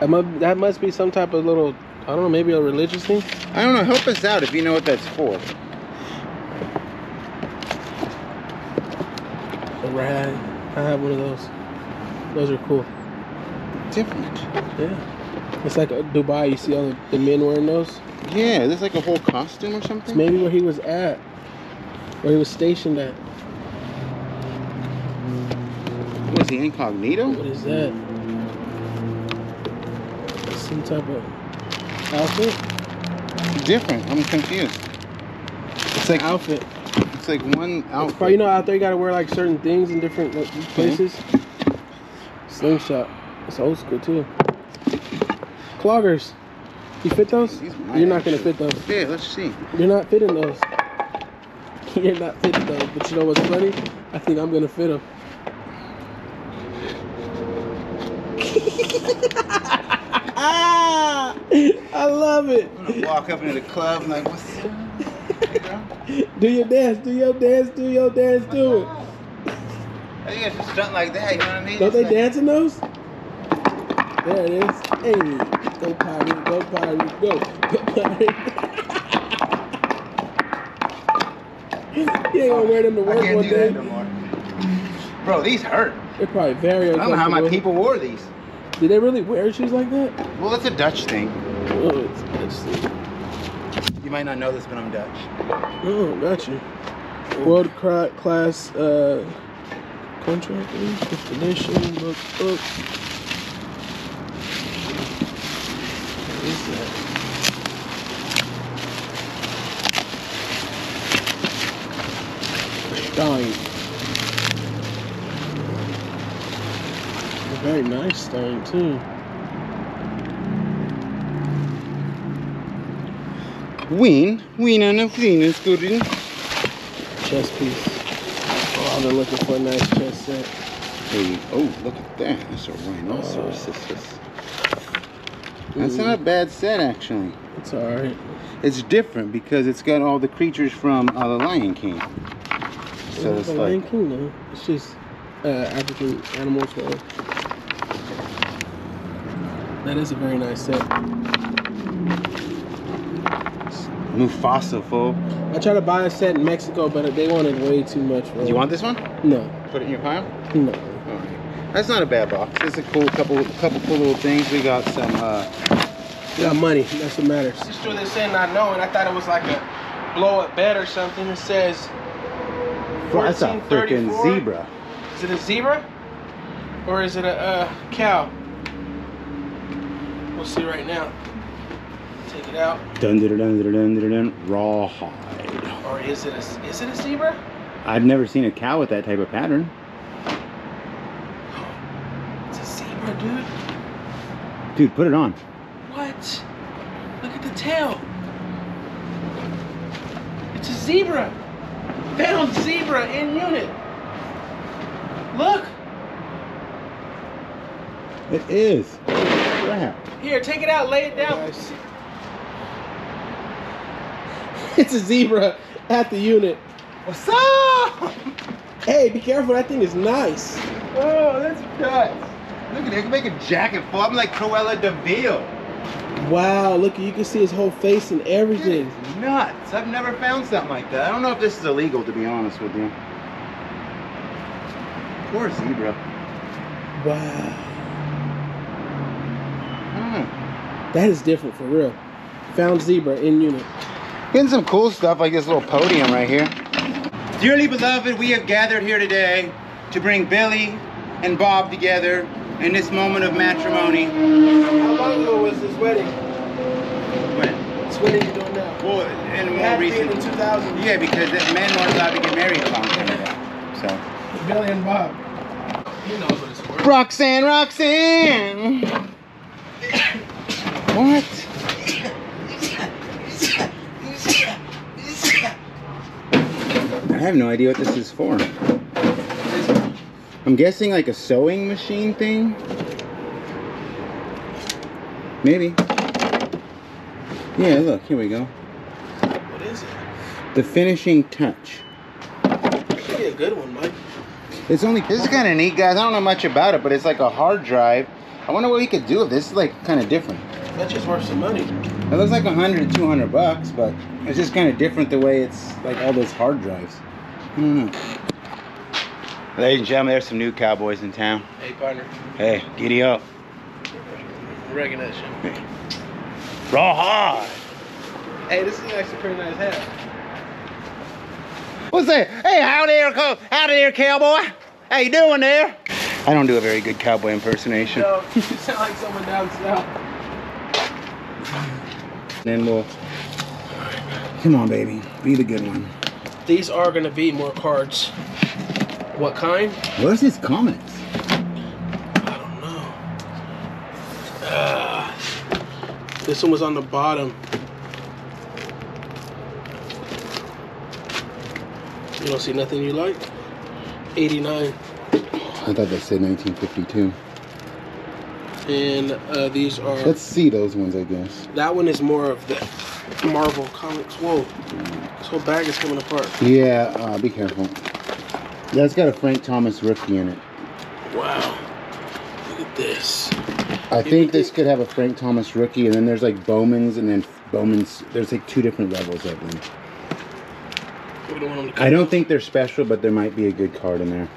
[SPEAKER 1] That must, that must be some type of little, I don't know, maybe a religious thing.
[SPEAKER 2] I don't know. Help us out if you know what that's for.
[SPEAKER 1] A rag. I have one of those. Those are cool.
[SPEAKER 2] Different.
[SPEAKER 1] Yeah. It's like a Dubai. You see all the, the men wearing those.
[SPEAKER 2] Yeah, is this like a whole costume or
[SPEAKER 1] It's
[SPEAKER 2] something?
[SPEAKER 1] maybe where he was at, where he was stationed at.
[SPEAKER 2] Was he incognito?
[SPEAKER 1] What is that? Some type of outfit?
[SPEAKER 2] Different. I'm confused. It's like
[SPEAKER 1] Outfit.
[SPEAKER 2] it's like one outfit.
[SPEAKER 1] But you know, out there you gotta wear like certain things in different like, mm-hmm. places. Slingshot. It's old school too. Cloggers. You fit those? You're not gonna fit those.
[SPEAKER 2] Yeah, let's see.
[SPEAKER 1] You're not fitting those. You're not fitting those. But you know what's funny? I think I'm gonna fit them. ah, I love it.
[SPEAKER 2] I'm gonna walk up into the club and like, what's up?
[SPEAKER 1] Do your dance, do your dance, do your dance, do it.
[SPEAKER 2] I think I should stunt like that. You know what I mean?
[SPEAKER 1] Don't
[SPEAKER 2] It's
[SPEAKER 1] they
[SPEAKER 2] like-
[SPEAKER 1] dance in those? There it is. Hey, go pirate, go pirate, go, go pirate. you ain't gonna wear them to
[SPEAKER 2] I
[SPEAKER 1] work
[SPEAKER 2] can't
[SPEAKER 1] one
[SPEAKER 2] do
[SPEAKER 1] day.
[SPEAKER 2] that no more. Bro, these hurt.
[SPEAKER 1] They're probably very
[SPEAKER 2] I don't know how my people wore these.
[SPEAKER 1] Did they really wear shoes like that?
[SPEAKER 2] Well, it's a Dutch thing.
[SPEAKER 1] Oh, it's, it's,
[SPEAKER 2] You might not know this, but I'm Dutch.
[SPEAKER 1] oh, got you. World class uh, contract, fifth edition, book, book. What is that? Stein. A very nice Stein too.
[SPEAKER 2] Wien, Wien and a Wien is good. in-
[SPEAKER 1] Chess piece. Oh, I've been looking for a nice chess set.
[SPEAKER 2] Hey, oh, look at that. That's a rhinoceros. Oh.
[SPEAKER 1] That's
[SPEAKER 2] not a bad set, actually.
[SPEAKER 1] It's alright.
[SPEAKER 2] It's different because it's got all the creatures from uh, the Lion King. So it's
[SPEAKER 1] the
[SPEAKER 2] like,
[SPEAKER 1] Lion King, though. It's just uh, African animals. So. That is a very nice set.
[SPEAKER 2] Mufasa full.
[SPEAKER 1] I tried to buy a set in Mexico, but they wanted way too much. For
[SPEAKER 2] Do you want this one?
[SPEAKER 1] No,
[SPEAKER 2] Put it in your pile?
[SPEAKER 1] no.
[SPEAKER 2] Alright. That's not a bad box. It's a cool couple couple cool little things. We got some uh
[SPEAKER 1] You got money. That's what matters. Just threw this in not knowing. I thought it was like a blow up bed or something. It says.
[SPEAKER 2] that's a freaking zebra.
[SPEAKER 1] Is it a zebra? Or is it a uh, cow? We'll see right now. Take it out.
[SPEAKER 2] Dun dun dun dun dun dun dun. Rawhide.
[SPEAKER 1] Or is it a is it a zebra?
[SPEAKER 2] I've never seen a cow with that type of pattern.
[SPEAKER 1] It's a zebra, dude.
[SPEAKER 2] Dude, put it on.
[SPEAKER 1] What? Look at the tail. It's a zebra. Found zebra in unit. Look.
[SPEAKER 2] It is. Crap.
[SPEAKER 1] Here, take it out. Lay it down. It's a zebra at the unit.
[SPEAKER 2] What's up?
[SPEAKER 1] Hey, be careful. That thing is nice.
[SPEAKER 2] Oh, that's nuts. Look at it. I can make a jacket for. I'm like Cruella de Vil.
[SPEAKER 1] Wow, look, you can see his whole face and everything.
[SPEAKER 2] Nuts. I've never found something like that. I don't know if this is illegal, to be honest with you. Poor zebra.
[SPEAKER 1] Wow.
[SPEAKER 2] Hmm.
[SPEAKER 1] That is different for real. Found zebra in unit.
[SPEAKER 2] Getting some cool stuff like this little podium right here. Dearly beloved, we have gathered here today to bring Billy and Bob together in this moment of matrimony.
[SPEAKER 1] How long ago was this wedding?
[SPEAKER 2] When?
[SPEAKER 1] This wedding you're doing now.
[SPEAKER 2] Well, in the
[SPEAKER 1] It
[SPEAKER 2] more
[SPEAKER 1] had to in
[SPEAKER 2] recent. Yeah, because men weren't allowed to get married a long time ago. So.
[SPEAKER 1] Billy and Bob. He knows what it's for.
[SPEAKER 2] Roxanne, Roxanne! What? I have no idea what this is for. I'm guessing like a sewing machine thing? Maybe. Yeah, look, here we go.
[SPEAKER 1] What is it?
[SPEAKER 2] The finishing touch.
[SPEAKER 1] Should be a good one, Mike.
[SPEAKER 2] It's only this is kind of neat, guys. I don't know much about it, but it's like a hard drive. I wonder what we could do with this. Is like kind of different.
[SPEAKER 1] That's just worth some money.
[SPEAKER 2] It looks like 100 to 200 bucks, but it's just kind of different the way it's like all those hard drives. I don't know. Ladies and gentlemen, there's some new cowboys in town.
[SPEAKER 1] Hey, partner.
[SPEAKER 2] Hey, giddy up.
[SPEAKER 1] Recognition.
[SPEAKER 2] Rawhide.
[SPEAKER 1] Hey, this is actually a pretty nice hat.
[SPEAKER 2] What's that? Hey, howdy there, co- howdy there, cowboy. How you doing there? I don't do a very good cowboy impersonation.
[SPEAKER 1] No, you sound like someone down south.
[SPEAKER 2] Then we'll. Come on, baby. Be the good one.
[SPEAKER 1] These are gonna be more cards. What kind?
[SPEAKER 2] What's his comments?
[SPEAKER 1] I don't know. Ah. this one was on the bottom. You don't see nothing you like? 89.
[SPEAKER 2] I thought that said 1952.
[SPEAKER 1] And uh, these are.
[SPEAKER 2] Let's see those ones, I guess.
[SPEAKER 1] that one is more of the Marvel comics. Whoa. This whole bag is coming apart.
[SPEAKER 2] Yeah, uh, be careful. That's got a Frank Thomas rookie in it.
[SPEAKER 1] Wow. Look at this.
[SPEAKER 2] I think this could have a Frank Thomas rookie, and then there's like Bowman's, and then Bowman's. There's like two different levels of them.
[SPEAKER 1] Don't want them to
[SPEAKER 2] I don't think they're special, but there might be a good card in there.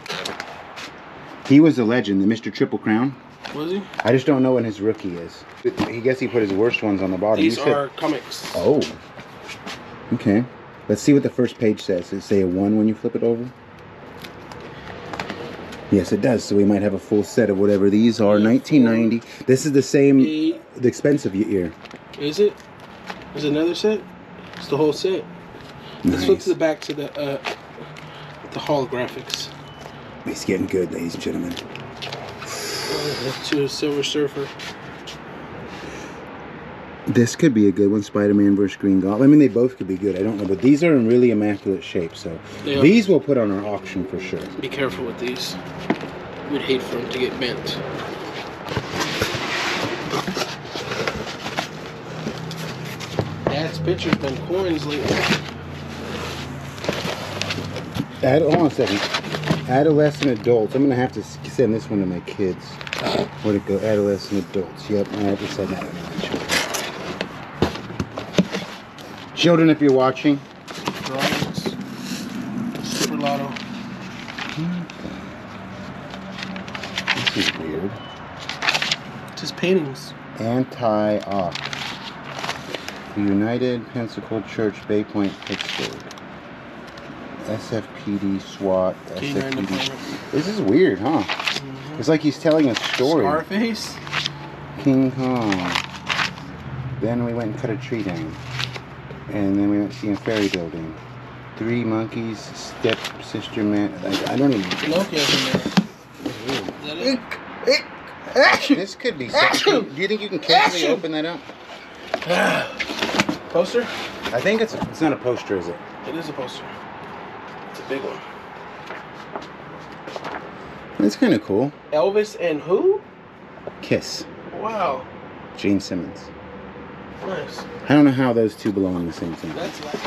[SPEAKER 2] He was a legend, the Mr. Triple Crown.
[SPEAKER 1] Was he?
[SPEAKER 2] I just don't know when his rookie is. He guess he put his worst ones on the bottom.
[SPEAKER 1] These
[SPEAKER 2] said-
[SPEAKER 1] are comics.
[SPEAKER 2] Oh. Okay. Let's see what the first page says. Does it say a one when you flip it over? Yes, it does. So we might have a full set of whatever these are. 1990. This is the same,
[SPEAKER 1] Eight.
[SPEAKER 2] the expensive year.
[SPEAKER 1] Is it? Is it another set? It's the whole set. Let's flip to the back to the uh, the holographics.
[SPEAKER 2] He's getting good, ladies and gentlemen.
[SPEAKER 1] Uh, to a Silver Surfer.
[SPEAKER 2] This could be a good one. Spider-Man versus Green Goblin. I mean, they both could be good. I don't know, but these are in really immaculate shape. So
[SPEAKER 1] are.
[SPEAKER 2] these we'll put on our auction for sure.
[SPEAKER 1] Be careful with these. We'd hate for them to get bent. Dad's picture's been coins lately.
[SPEAKER 2] Add, hold on a second. Adolescent adults. I'm gonna have to send this one to my kids. Where'd it go? Adolescent adults. Yep, I have to send that one to my children. If you're watching,
[SPEAKER 1] Drawings. Super Lotto.
[SPEAKER 2] this is weird.
[SPEAKER 1] Just paintings.
[SPEAKER 2] Anti-op. United Pentecostal Church, Bay Point, Pittsburg. SFPD SWAT. SFPD. This is weird, huh? Mm-hmm. It's like he's telling a story.
[SPEAKER 1] Scarface.
[SPEAKER 2] King Kong. Then we went and cut a tree down. And then we went to see a fairy building. Three monkeys, step sister man. I, I don't even.
[SPEAKER 1] Pinocchio's in there. Is?
[SPEAKER 2] This could be. Do you think you can carefully open that up?
[SPEAKER 1] Poster?
[SPEAKER 2] I think it's it's not a poster, is it?
[SPEAKER 1] It is a poster. It's a big one.
[SPEAKER 2] It's kind of cool.
[SPEAKER 1] Elvis and who?
[SPEAKER 2] Kiss.
[SPEAKER 1] Wow.
[SPEAKER 2] Gene Simmons.
[SPEAKER 1] Nice.
[SPEAKER 2] I don't know how those two belong in the same thing.
[SPEAKER 1] That's like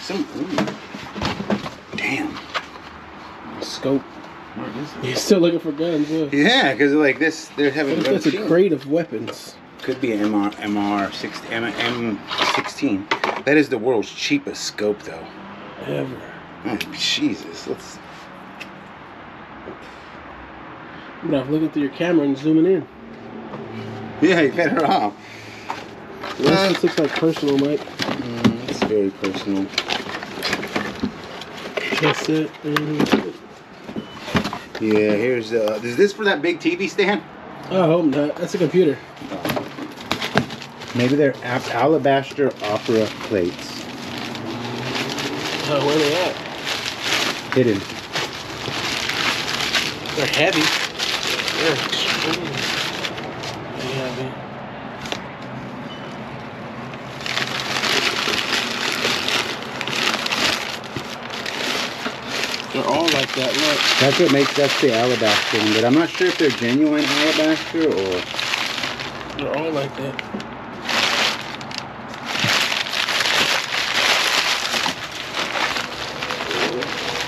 [SPEAKER 2] Some. ooh. Damn.
[SPEAKER 1] scope.
[SPEAKER 2] What is?
[SPEAKER 1] You're still looking for guns, huh?
[SPEAKER 2] Yeah, because like this, they're having.
[SPEAKER 1] What if that's a crate of weapons?
[SPEAKER 2] Could be an MR MR 16 M M16. That is the world's cheapest scope, though.
[SPEAKER 1] Ever.
[SPEAKER 2] Oh, Jesus, let's.
[SPEAKER 1] I'm gonna through your camera and zooming in.
[SPEAKER 2] Yeah, you better off.
[SPEAKER 1] This this looks like personal, Mike.
[SPEAKER 2] Mm, it's very personal.
[SPEAKER 1] That's it.
[SPEAKER 2] Yeah, here's uh. Is this for that big TV stand?
[SPEAKER 1] I hope not. That's a computer.
[SPEAKER 2] Maybe they're alabaster opera plates.
[SPEAKER 1] Oh, where are they at?
[SPEAKER 2] Hidden.
[SPEAKER 1] They're heavy. They're extremely heavy. They're all like that. Look.
[SPEAKER 2] That's what makes that's the alabaster one, but I'm not sure if they're genuine alabaster or.
[SPEAKER 1] They're all like that.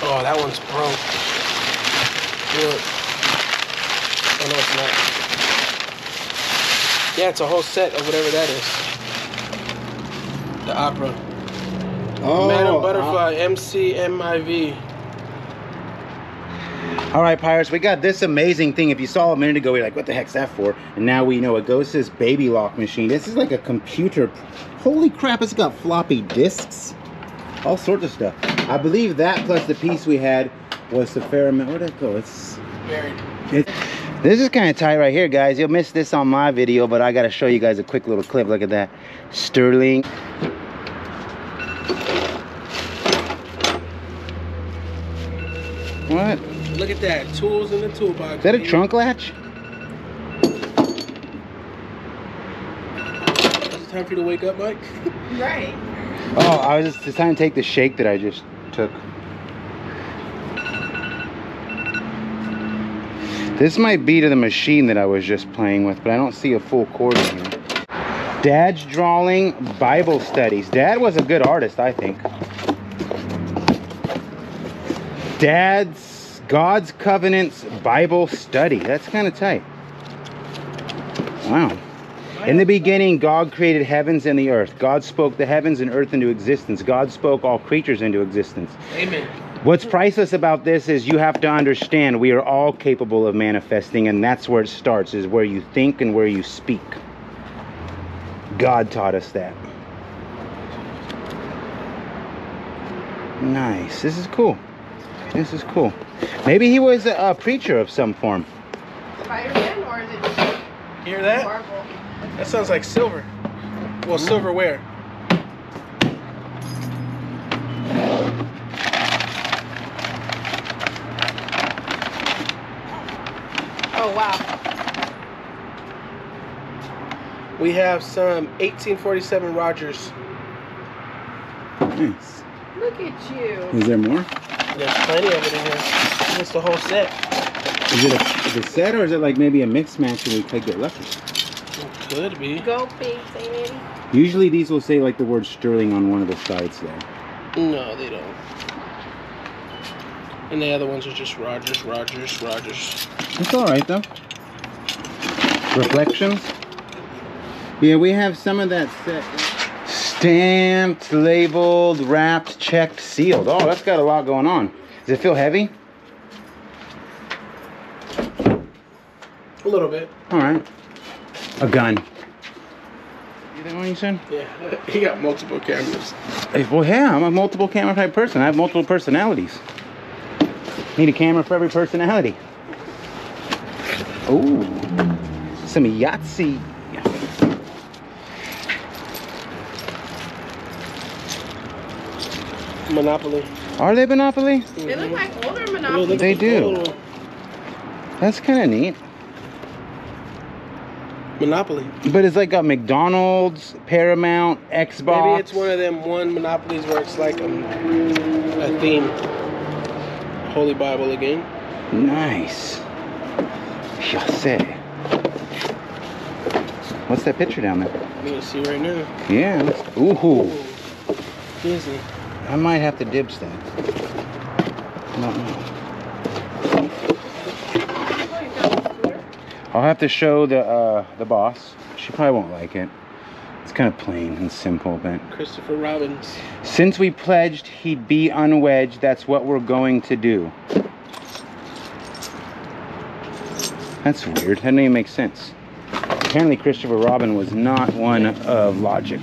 [SPEAKER 1] Oh, that one's broke. Look. Oh no, it's not. Yeah, it's a whole set of whatever that is. The opera.
[SPEAKER 2] Oh,
[SPEAKER 1] Madam uh, Butterfly, MCMIV.
[SPEAKER 2] All right, Pirates, we got this amazing thing. If you saw a minute ago, we are like, what the heck's that for? And now we know it goes to this baby lock machine. This is like a computer. Holy crap, it's got floppy disks. All sorts of stuff. I believe that plus the piece we had was the fair amount. Where'd that go? It's
[SPEAKER 1] Buried.
[SPEAKER 2] It, this is kind of tight right here, guys. You'll miss this on my video, but I got to show you guys a quick little clip. Look at that. Sterling. What? Is
[SPEAKER 1] Look at that. Tools in the toolbox.
[SPEAKER 2] that a
[SPEAKER 1] baby.
[SPEAKER 2] trunk latch?
[SPEAKER 1] Is it time for you to wake up, Mike?
[SPEAKER 4] Right.
[SPEAKER 2] Oh, I was just trying to take the shake that I just took. This might be to the machine that I was just playing with, but I don't see a full cord in here. Dad's drawing Bible studies. Dad was a good artist, I think. Dad's God's Covenants Bible Study. That's kind of tight. Wow. In the beginning, God created heavens and the earth. God spoke the heavens and earth into existence. God spoke all creatures into existence.
[SPEAKER 1] Amen.
[SPEAKER 2] What's priceless about this is you have to understand we are all capable of manifesting, and that's where it starts, is where you think and where you speak. God taught us that. Nice. This is cool. This is cool. Maybe he was a, a preacher of some form.
[SPEAKER 4] Spider-Man or is it just
[SPEAKER 1] Hear that?
[SPEAKER 4] Marvel?
[SPEAKER 1] That sounds like silver. Well, hmm. silverware.
[SPEAKER 4] Oh wow.
[SPEAKER 1] We have some 1847 Rogers.
[SPEAKER 2] Nice.
[SPEAKER 4] Look at you.
[SPEAKER 2] Is there more?
[SPEAKER 1] There's plenty of it in here. It's the whole set.
[SPEAKER 2] Is it a, is it a set or is it like maybe a mix match and we could get lucky?
[SPEAKER 1] It could be.
[SPEAKER 4] Go big, say
[SPEAKER 2] Usually these will say like the word sterling on one of the sides there.
[SPEAKER 1] No, they don't. And the other ones are just Rogers, Rogers, Rogers.
[SPEAKER 2] It's all right though. Reflections. Yeah, we have some of that set. Stamped, labeled, wrapped, checked, sealed. Oh, that's got a lot going on. Does it feel heavy?
[SPEAKER 1] A little bit.
[SPEAKER 2] All right. A gun. You that one you said?
[SPEAKER 1] Yeah. He got multiple cameras.
[SPEAKER 2] Hey, well, yeah, I'm a multiple camera type person. I have multiple personalities. Need a camera for every personality. Ooh, some Yahtzee.
[SPEAKER 1] Monopoly.
[SPEAKER 2] Are they Monopoly?
[SPEAKER 4] They look like older Monopoly.
[SPEAKER 1] look
[SPEAKER 2] They
[SPEAKER 1] at
[SPEAKER 2] do.
[SPEAKER 1] old one.
[SPEAKER 2] That's kind of neat.
[SPEAKER 1] Monopoly.
[SPEAKER 2] But it's like a McDonald's, Paramount, Xbox.
[SPEAKER 1] Maybe it's one of them one Monopolies where it's like um, a theme. Holy Bible again.
[SPEAKER 2] Nice. Ya sé. What's that picture down there?
[SPEAKER 1] I'm gonna see right now.
[SPEAKER 2] Yeah. let's- Ooh.
[SPEAKER 1] Disney.
[SPEAKER 2] I might have to dibs that. I don't know.
[SPEAKER 4] You got the scooter?
[SPEAKER 2] I'll have to show the uh, the boss. She probably won't like it. It's kind of plain and simple, but
[SPEAKER 1] Christopher Robin's.
[SPEAKER 2] since we pledged he'd be unwedged, that's what we're going to do. That's weird. That doesn't even make sense. Apparently, Christopher Robin was not one of logic.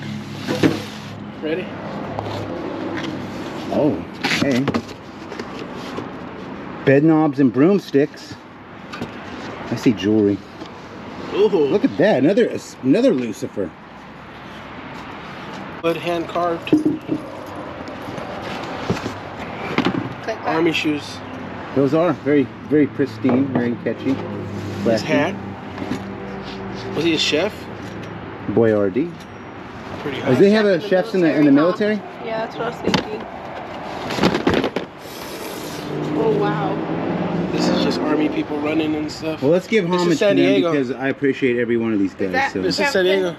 [SPEAKER 1] Ready?
[SPEAKER 2] Oh, hey. Bed knobs and broomsticks. I see jewelry.
[SPEAKER 1] Ooh.
[SPEAKER 2] Look at that. Another another Lucifer.
[SPEAKER 1] Wood hand carved. Army shoes.
[SPEAKER 2] Those are very, very pristine, very catchy.
[SPEAKER 1] His hat. Was he a chef?
[SPEAKER 2] Boyardee.
[SPEAKER 1] Pretty
[SPEAKER 2] Oh,
[SPEAKER 1] high.
[SPEAKER 2] they have a chefs in the in the military?
[SPEAKER 4] Yeah, that's what I was thinking. Oh wow.
[SPEAKER 1] This is just army people running and stuff.
[SPEAKER 2] Well, let's give
[SPEAKER 1] This
[SPEAKER 2] homage to
[SPEAKER 1] San
[SPEAKER 2] them because I appreciate every one of these
[SPEAKER 4] Is
[SPEAKER 2] guys.
[SPEAKER 4] that
[SPEAKER 2] So.
[SPEAKER 1] This is San Diego.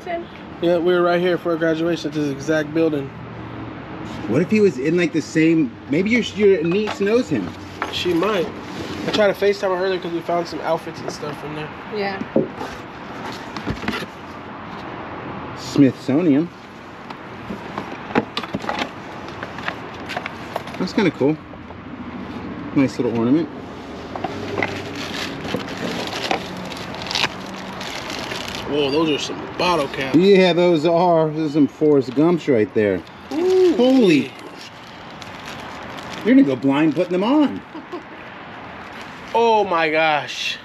[SPEAKER 1] Yeah, we were right here for our graduation. At this exact building.
[SPEAKER 2] What if he was in like the same? Maybe your your niece knows him.
[SPEAKER 1] She might. I tried to FaceTime her earlier because we found some outfits and stuff in there.
[SPEAKER 4] Yeah.
[SPEAKER 2] Smithsonian. That's kind of cool. Nice little ornament.
[SPEAKER 1] Whoa, those are some bottle caps.
[SPEAKER 2] Yeah, those are. Those are some Forrest Gumps right there.
[SPEAKER 1] Ooh,
[SPEAKER 2] Holy. You're gonna go blind putting them on.
[SPEAKER 1] Oh my gosh.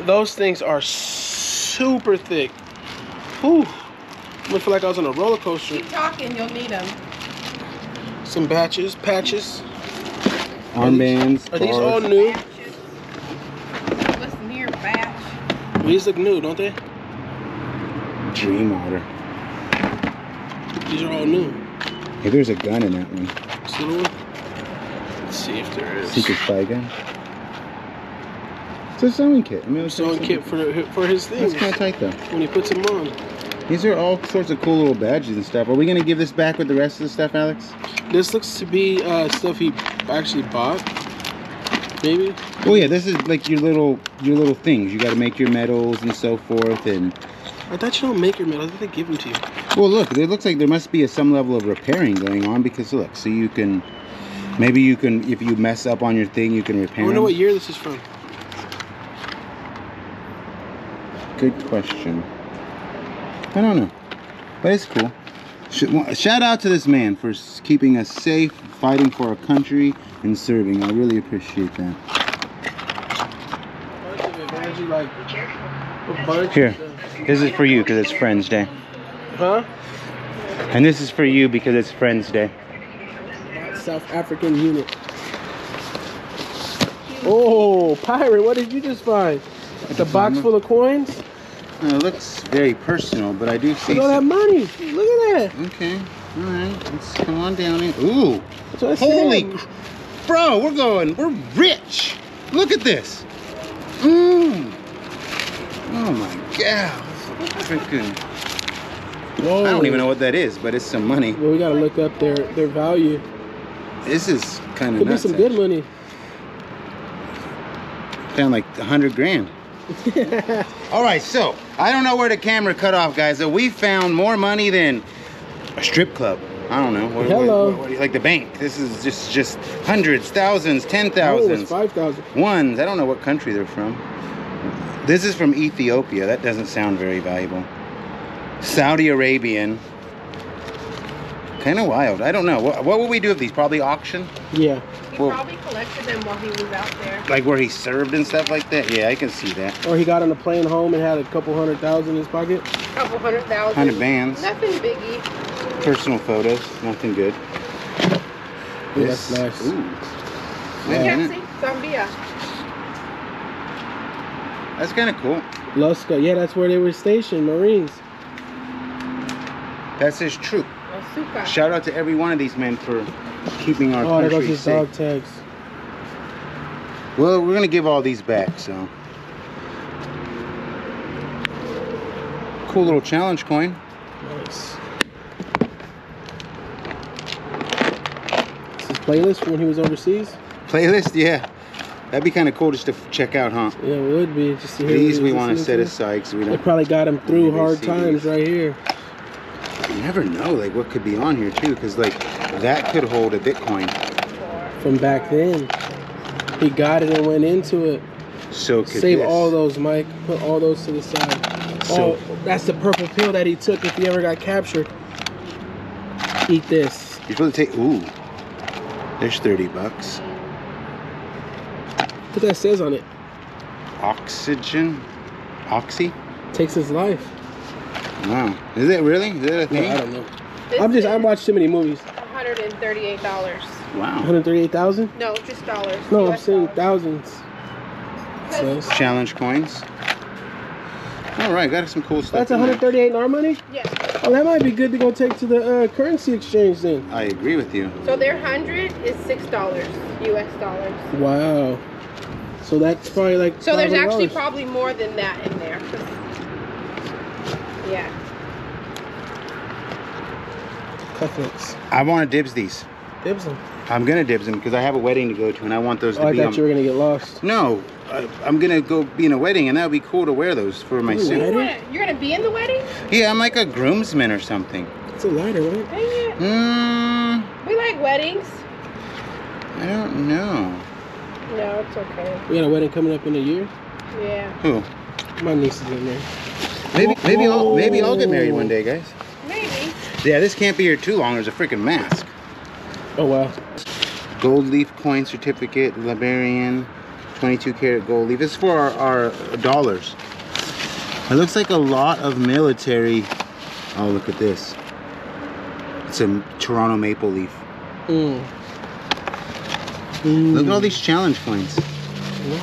[SPEAKER 1] Those things are super thick. Whew. I feel like I was on a roller coaster.
[SPEAKER 4] Keep talking, you'll need them.
[SPEAKER 1] Some patches, patches.
[SPEAKER 2] Armbands.
[SPEAKER 1] Are these all new?
[SPEAKER 4] Listen here, batch.
[SPEAKER 1] These look new, don't they?
[SPEAKER 2] Dream order.
[SPEAKER 1] These are all new.
[SPEAKER 2] Hey, there's a gun in that one.
[SPEAKER 1] This little one. Let's see if there is.
[SPEAKER 2] Secret spy gun. It's a sewing kit. I mean, it's
[SPEAKER 1] Sewing kit for for his
[SPEAKER 2] That's
[SPEAKER 1] things
[SPEAKER 2] kind of tight though.
[SPEAKER 1] when he puts them on.
[SPEAKER 2] These are all sorts of cool little badges and stuff. Are we gonna give this back with the rest of the stuff, Alex?
[SPEAKER 1] This looks to be uh, stuff he actually bought. Maybe.
[SPEAKER 2] Oh yeah, this is like your little your little things. You got to make your medals and so forth. And
[SPEAKER 1] I thought you don't make your medals. I think they give them to you.
[SPEAKER 2] well, look, it looks like there must be a, some level of repairing going on because look, so you can maybe you can if you mess up on your thing, you can repair.
[SPEAKER 1] I wonder
[SPEAKER 2] them.
[SPEAKER 1] what year this is from.
[SPEAKER 2] Good question. I don't know, but it's cool. Sh- Shout out to this man for keeping us safe, fighting for our country, and serving. I really appreciate that. Here, this is for you because it's Friends Day,
[SPEAKER 1] Huh?
[SPEAKER 2] and this is for you because it's Friends Day.
[SPEAKER 1] South African unit. Oh, pirate! What did you just find? It's a box full of coins.
[SPEAKER 2] Uh, it looks very personal, but I do see.
[SPEAKER 1] Look at all that money. Look at that.
[SPEAKER 2] Okay, all right. Let's come on down in. Ooh, holy, bro, we're going. We're rich. Look at this. Mmm. Oh my god. Freaking.
[SPEAKER 1] Whoa.
[SPEAKER 2] I don't even know what that is, but it's some money.
[SPEAKER 1] Well, we gotta look up their their value.
[SPEAKER 2] This is kind of
[SPEAKER 1] Could be
[SPEAKER 2] nuts.
[SPEAKER 1] some good money.
[SPEAKER 2] Found like a hundred grand. All right, so I don't know where the camera cut off, guys. So we found more money than a strip club. I don't know. What,
[SPEAKER 1] Hello.
[SPEAKER 2] what- what- like the bank. This is just just hundreds, thousands, ten
[SPEAKER 1] Oh,
[SPEAKER 2] thousands,
[SPEAKER 1] five thousand.
[SPEAKER 2] ones. I don't know what country they're from. This is from Ethiopia. That doesn't sound very valuable. Saudi Arabian. Kind of wild. I don't know. What, what would we do with these? Probably auction,
[SPEAKER 1] Yeah.
[SPEAKER 4] He
[SPEAKER 2] Well-
[SPEAKER 4] probably collected them while he was out there.
[SPEAKER 2] like where he served and stuff like that. Yeah, I can see that.
[SPEAKER 1] Or he got on a plane home and had a couple hundred thousand in his pocket.
[SPEAKER 4] Couple hundred thousand.
[SPEAKER 2] Hundred bands.
[SPEAKER 4] Nothing biggie.
[SPEAKER 2] Personal photos, nothing good.
[SPEAKER 1] Yeah, that's nice.
[SPEAKER 2] Ooh.
[SPEAKER 4] Yeah,
[SPEAKER 2] Yeah,
[SPEAKER 4] see? Zambia.
[SPEAKER 2] That's kind of cool.
[SPEAKER 1] Lusaka. Yeah, that's where they were stationed. Marines.
[SPEAKER 2] That says true.
[SPEAKER 4] Asuka.
[SPEAKER 2] Shout out to every one of these men for keeping our
[SPEAKER 1] Oh, there goes
[SPEAKER 2] country safe.
[SPEAKER 1] dog tags.
[SPEAKER 2] Well, we're gonna give all these back, so. Cool little challenge coin.
[SPEAKER 1] Nice. This is playlist when he was overseas.
[SPEAKER 2] Playlist, yeah. That'd be kind of cool just to check out, huh?
[SPEAKER 1] Yeah, it would be just to hear.
[SPEAKER 2] These we want to set aside because we don't They
[SPEAKER 1] probably got him through hard
[SPEAKER 2] CDs.
[SPEAKER 1] times right here.
[SPEAKER 2] You never know like what could be on here too because like that could hold a Bitcoin.
[SPEAKER 1] From back then, he got it and went into it.
[SPEAKER 2] So could
[SPEAKER 1] Save
[SPEAKER 2] this.
[SPEAKER 1] all those, Mike. Put all those to the side.
[SPEAKER 2] So-
[SPEAKER 1] oh, that's the purple pill that he took if he ever got captured. Eat this.
[SPEAKER 2] You're supposed to take. Ooh, there's thirty bucks.
[SPEAKER 1] What that says on it?
[SPEAKER 2] Oxygen, oxy.
[SPEAKER 1] Takes his life.
[SPEAKER 2] Wow, is it really? Is that a
[SPEAKER 1] No. I don't know.
[SPEAKER 4] This
[SPEAKER 1] I'm just I
[SPEAKER 4] is
[SPEAKER 1] watched too many movies.
[SPEAKER 4] $138.
[SPEAKER 2] Wow.
[SPEAKER 1] 138,000?
[SPEAKER 4] No, just dollars.
[SPEAKER 1] No, I'm saying
[SPEAKER 4] dollars.
[SPEAKER 1] thousands. It says.
[SPEAKER 2] Challenge coins. All right, got some cool stuff.
[SPEAKER 1] That's 138 in our money.
[SPEAKER 4] Yes.
[SPEAKER 1] Oh, that might be good to go take to the uh, currency exchange then.
[SPEAKER 2] I agree with you.
[SPEAKER 4] So their 100 is $6 US dollars.
[SPEAKER 1] Wow. So that's probably like.
[SPEAKER 4] So there's actually probably more than that in there. Yeah.
[SPEAKER 1] Cufflinks.
[SPEAKER 2] I want to dibs these.
[SPEAKER 1] Dibs them.
[SPEAKER 2] I'm gonna dibs them because I have a wedding to go to, and I want those to
[SPEAKER 1] Oh, I
[SPEAKER 2] be.
[SPEAKER 1] thought
[SPEAKER 2] on-
[SPEAKER 1] you were gonna get lost.
[SPEAKER 2] No, I, I'm gonna go be in a wedding, and that would be cool to wear those for my
[SPEAKER 1] Ooh,
[SPEAKER 2] suit.
[SPEAKER 1] wedding?
[SPEAKER 4] You're gonna, you're gonna be in the wedding?
[SPEAKER 2] Yeah, I'm like a groomsman or something.
[SPEAKER 1] It's a lighter, right?
[SPEAKER 4] Dang it.
[SPEAKER 2] Hmm.
[SPEAKER 4] We like weddings.
[SPEAKER 2] I don't know.
[SPEAKER 4] No, it's okay.
[SPEAKER 1] We got a wedding coming up in a year.
[SPEAKER 4] Yeah.
[SPEAKER 2] Who?
[SPEAKER 1] My niece is in there.
[SPEAKER 2] Maybe, maybe I'll, maybe I'll get married one day, guys.
[SPEAKER 4] Maybe.
[SPEAKER 2] Yeah, this can't be here too long. There's a freaking mask.
[SPEAKER 1] Oh wow.
[SPEAKER 2] Gold leaf coin certificate, Liberian, 22 karat gold leaf. This is for our, our dollars. It looks like a lot of military. Oh, look at this. It's a Toronto maple leaf.
[SPEAKER 1] Mm.
[SPEAKER 2] Look at all
[SPEAKER 1] Mm.
[SPEAKER 2] these challenge coins.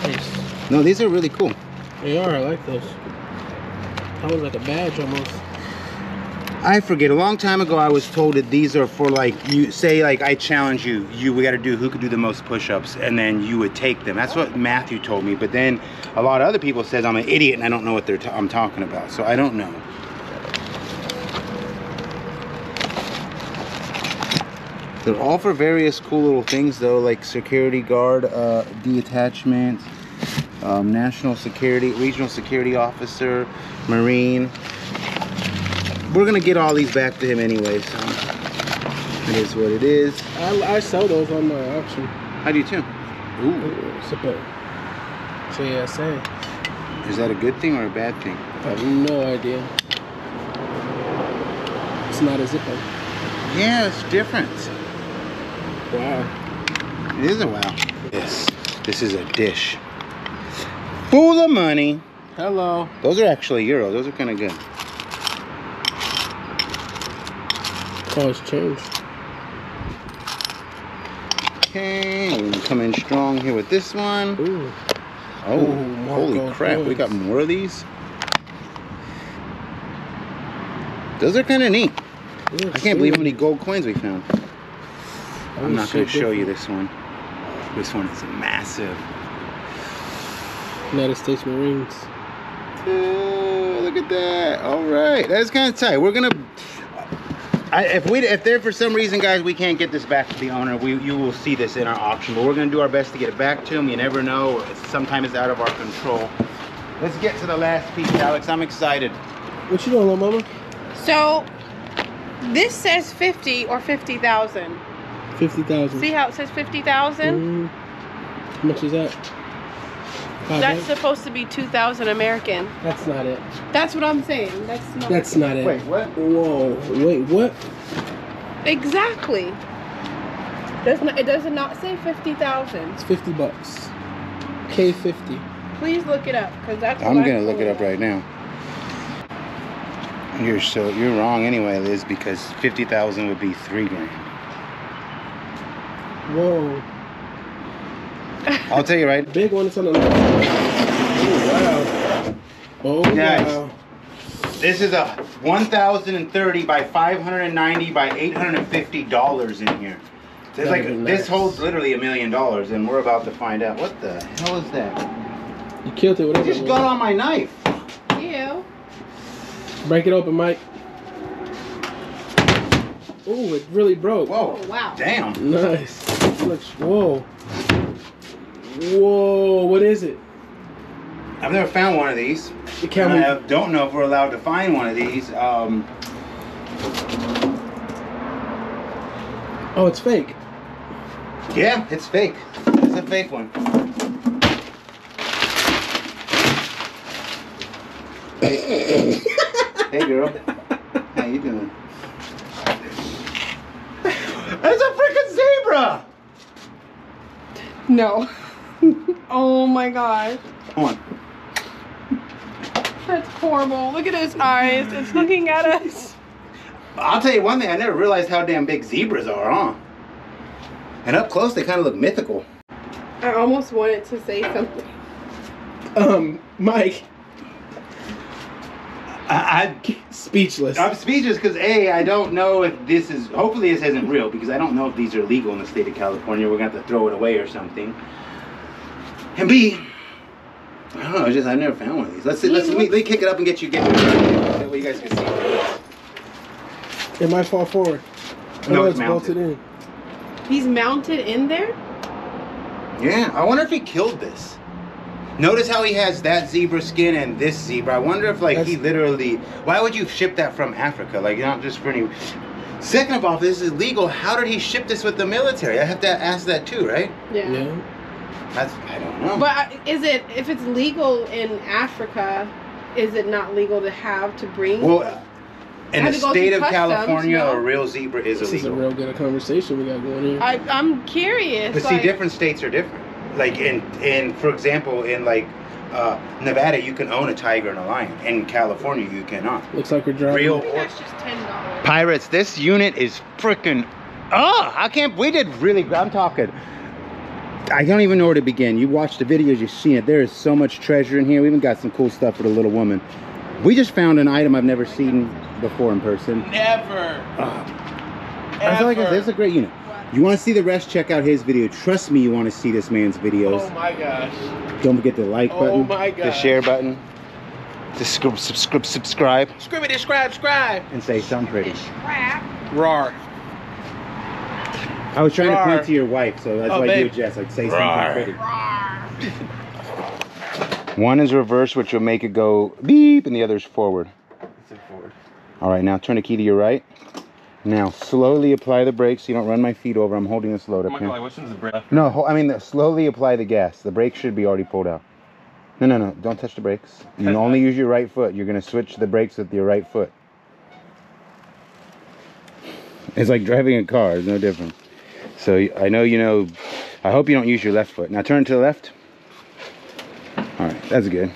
[SPEAKER 1] Nice.
[SPEAKER 2] No, these are really cool.
[SPEAKER 1] They are. I like those. That was like a badge almost.
[SPEAKER 2] I forget. A long time ago, I was told that these are for like you say like I challenge you. You we got to do who could do the most push-ups, and then you would take them. That's what Matthew told me. But then a lot of other people says I'm an idiot and I don't know what they're I'm talking about. So I don't know. They're all for various cool little things though, like security guard, uh, detachment, um, national security, regional security officer, marine. We're gonna get all these back to him anyway, so it is what it is.
[SPEAKER 1] I, I sell those on my auction.
[SPEAKER 2] I do you, too. Ooh,
[SPEAKER 1] It's a JSA.
[SPEAKER 2] is that a good thing or a bad thing?
[SPEAKER 1] I have no idea. It's not a Zippo.
[SPEAKER 2] Yeah, it's different.
[SPEAKER 1] Wow.
[SPEAKER 2] It is a wow. Yes, this is a dish. Full of money.
[SPEAKER 1] Hello.
[SPEAKER 2] Those are actually euros. Those are kind of good.
[SPEAKER 1] Oh, it's changed.
[SPEAKER 2] Okay, we come in strong here with this one.
[SPEAKER 1] Ooh.
[SPEAKER 2] Oh,
[SPEAKER 1] Ooh,
[SPEAKER 2] holy crap! We got more of these. Those are kind of neat. I can't believe how many gold coins we found. I'm not going to show you this one. This one is massive.
[SPEAKER 1] United States Marines.
[SPEAKER 2] Oh, look at that. All right. That's kind of tight. We're going to I, if we if there for some reason guys we can't get this back to the owner, we you will see this in our auction. But we're going to do our best to get it back to him. You never know. Sometimes it's out of our control. Let's get to the last piece, Alex. I'm excited.
[SPEAKER 1] What you doing, little mama?
[SPEAKER 4] So this says 50 or 50,000.
[SPEAKER 1] Fifty thousand.
[SPEAKER 4] See how it says 50,000?
[SPEAKER 1] Mm. How much is that? Five
[SPEAKER 4] That's
[SPEAKER 1] bucks?
[SPEAKER 4] supposed to be 2,000 American.
[SPEAKER 1] That's not it.
[SPEAKER 4] That's what I'm saying. That's not
[SPEAKER 1] That's not it.
[SPEAKER 2] Wait, what?
[SPEAKER 1] Whoa. Wait, what?
[SPEAKER 4] exactly. Does not, it does not say 50,000.
[SPEAKER 1] It's fifty bucks. K fifty.
[SPEAKER 4] Please look it up because that's.
[SPEAKER 2] I'm gonna look it up right now. You're so you're wrong anyway, Liz, because fifty thousand would be three grand.
[SPEAKER 1] Whoa.
[SPEAKER 2] I'll tell you right.
[SPEAKER 1] Big one. It's on the left. Oh wow. Oh
[SPEAKER 2] Guys.
[SPEAKER 1] wow.
[SPEAKER 2] This is a one thousand and thirty by five hundred and ninety by eight hundred and fifty dollars in here. So it's like
[SPEAKER 1] That'd be
[SPEAKER 2] this holds literally a million dollars, and we're about to find out what the hell is that.
[SPEAKER 1] You killed it.
[SPEAKER 2] It
[SPEAKER 1] Whatever.
[SPEAKER 2] just got on my knife.
[SPEAKER 4] Ew.
[SPEAKER 1] Break it open, Mike. Oh, it really broke.
[SPEAKER 2] Whoa.
[SPEAKER 4] Oh, wow.
[SPEAKER 2] Damn.
[SPEAKER 1] Nice. Looks, whoa. Whoa, what is it?
[SPEAKER 2] I've never found one of these.
[SPEAKER 1] It can't
[SPEAKER 2] And
[SPEAKER 1] be-
[SPEAKER 2] I don't know if we're allowed to find one of these. Um,
[SPEAKER 1] Oh, it's fake.
[SPEAKER 2] yeah, it's fake. It's a fake one. hey, girl. How you doing? It's a freaking zebra!
[SPEAKER 4] No. Oh my god.
[SPEAKER 2] Come on.
[SPEAKER 4] That's horrible. Look at his eyes. It's looking at us.
[SPEAKER 2] I'll tell you one thing. I never realized how damn big zebras are, huh? And up close, they kind of look mythical.
[SPEAKER 4] I almost wanted to say something.
[SPEAKER 1] Um, Mike,
[SPEAKER 2] I, am
[SPEAKER 1] speechless.
[SPEAKER 2] I, I'm speechless because A, I don't know if this is, hopefully this isn't real because I don't know if these are legal in the state of California. We're going to have to throw it away or something. And B, I don't know, it's just, I've never found one of these. Let's see, let's, let me, let me kick it up and get you, get you, that way you guys can see.
[SPEAKER 1] It might fall forward.
[SPEAKER 2] No,
[SPEAKER 1] no,
[SPEAKER 2] it's
[SPEAKER 1] it's bolted in.
[SPEAKER 4] He's mounted in there?
[SPEAKER 2] Yeah, I wonder if he killed this. Notice how he has that zebra skin and this zebra. I wonder if like he literally. Why would you ship that from Africa? Like not just for any. Second of all, if this is legal, how did he ship this with the military? I have to ask that too, right?
[SPEAKER 4] Yeah.
[SPEAKER 1] Yeah.
[SPEAKER 2] That's I don't know.
[SPEAKER 4] But is it, if it's legal in Africa, is it not legal to have to bring?
[SPEAKER 2] well, in the state of
[SPEAKER 4] customs,
[SPEAKER 2] California,
[SPEAKER 4] no?
[SPEAKER 2] a real zebra is
[SPEAKER 1] This is a real good conversation we got going here.
[SPEAKER 4] I, I'm curious.
[SPEAKER 2] But see, different states are different. Like in in for example, in like uh, Nevada, you can own a tiger and a lion. In California, you cannot.
[SPEAKER 1] Looks like we're driving.
[SPEAKER 2] Real
[SPEAKER 4] that's just ten dollars.
[SPEAKER 2] Pirates, this unit is freaking. Oh, I can't. We did really. Good. I'm talking. I don't even know where to begin. You watch the videos, you've seen it. There is so much treasure in here. We even got some cool stuff for the little woman. We just found an item I've never seen before in person.
[SPEAKER 1] Never.
[SPEAKER 2] That's all I can say. It's a great unit. You want to see the rest? Check out his video. Trust me, you want to see this man's videos.
[SPEAKER 1] Oh my gosh.
[SPEAKER 2] Don't forget the like
[SPEAKER 1] Oh
[SPEAKER 2] button,
[SPEAKER 1] my
[SPEAKER 2] the share button, the subscribe, subscribe, subscribe,
[SPEAKER 1] Scribbity subscribe, subscribe.
[SPEAKER 2] and say something pretty.
[SPEAKER 4] Crap.
[SPEAKER 1] Rar.
[SPEAKER 2] I was trying to point to your wife, so that's
[SPEAKER 1] Oh,
[SPEAKER 2] why I do
[SPEAKER 1] babe.
[SPEAKER 2] Jess. Like say
[SPEAKER 1] Rawr.
[SPEAKER 2] something pretty. One is reverse, which will make it go beep, and the other is forward. It's a forward. All right, now turn the key to your right. Now slowly apply the brakes so you don't run my feet over. I'm holding this load
[SPEAKER 5] Oh
[SPEAKER 2] up
[SPEAKER 5] my
[SPEAKER 2] here.
[SPEAKER 5] god, which one's the brake?
[SPEAKER 2] No, I mean slowly apply the gas. The brakes should be already pulled out. No, no, no. Don't touch the brakes. You can only use your right foot. You're gonna switch the brakes with your right foot. It's like driving a car. It's no different. So I know you know. I hope you don't use your left foot. Now turn to the left. All right, that's good.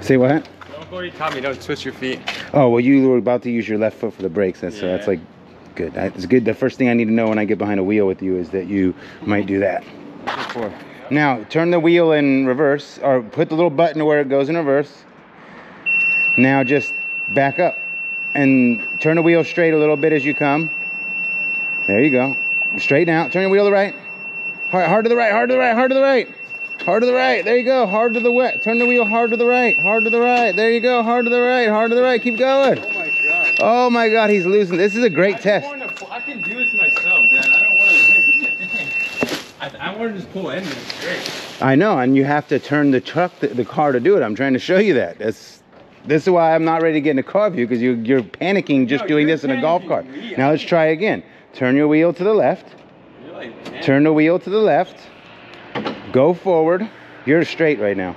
[SPEAKER 2] Say what?
[SPEAKER 5] Don't already taught me, don't twist your feet.
[SPEAKER 2] Oh well, you were about to use your left foot for the brakes. That's so that's like good. That's good. The first thing I need to know when I get behind a wheel with you is that you might do that. Now turn the wheel in reverse, or put the little button to where it goes in reverse. Now just back up and turn the wheel straight a little bit as you come. There you go. Straighten out. Turn your wheel to the right. Hard, hard to the right. Hard to the right. Hard to the right. Hard to the right. There you go. Hard to the wet. Turn the wheel hard to the right. Hard to the right. There you go. Hard to the right. Hard to the right. Keep going.
[SPEAKER 5] Oh my god.
[SPEAKER 2] Oh my God, he's losing. This is a great test.
[SPEAKER 5] I can do this myself, Dad. I don't want to. I, I want to just pull in. It's great.
[SPEAKER 2] I know, and you have to turn the truck, the, the car to do it. I'm trying to show you that. That's this is why I'm not ready to get in a car with you because you, you're panicking just
[SPEAKER 5] No,
[SPEAKER 2] doing this in a golf cart.
[SPEAKER 5] me.
[SPEAKER 2] Now let's try again. Turn your wheel to the left. Turn the wheel to the left. Go forward. You're straight right now.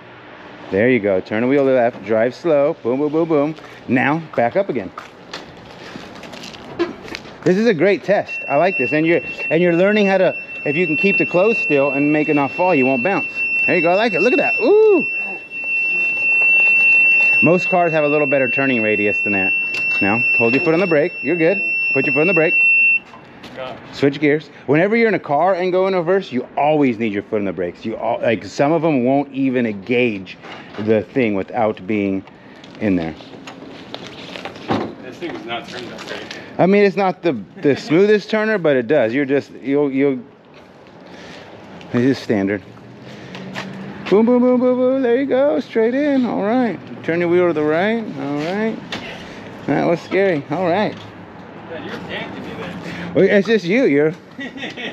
[SPEAKER 2] There you go. Turn the wheel to the left. Drive slow. Boom, boom, boom, boom. Now back up again. This is a great test. I like this, and you're and you're learning how to. If you can keep the clothes still and make it not fall, you won't bounce. There you go. I like it. Look at that. Ooh. Most cars have a little better turning radius than that. Now hold your foot on the brake. You're good. Put your foot on the brake.
[SPEAKER 5] God.
[SPEAKER 2] Switch gears. Whenever you're in a car and go in reverse, you always need your foot on the brakes. You all, like some of them won't even engage the thing without being in there.
[SPEAKER 5] This thing was not turned that great.
[SPEAKER 2] I mean, it's not the the smoothest turner, but it does. You're just you'll you'll. It is standard. Boom, boom, boom, boom, boom. There you go. Straight in. All right. Turn your wheel to the right. All right. That was scary. All right.
[SPEAKER 5] Dad, you're damn to do that.
[SPEAKER 2] It's just you. You're.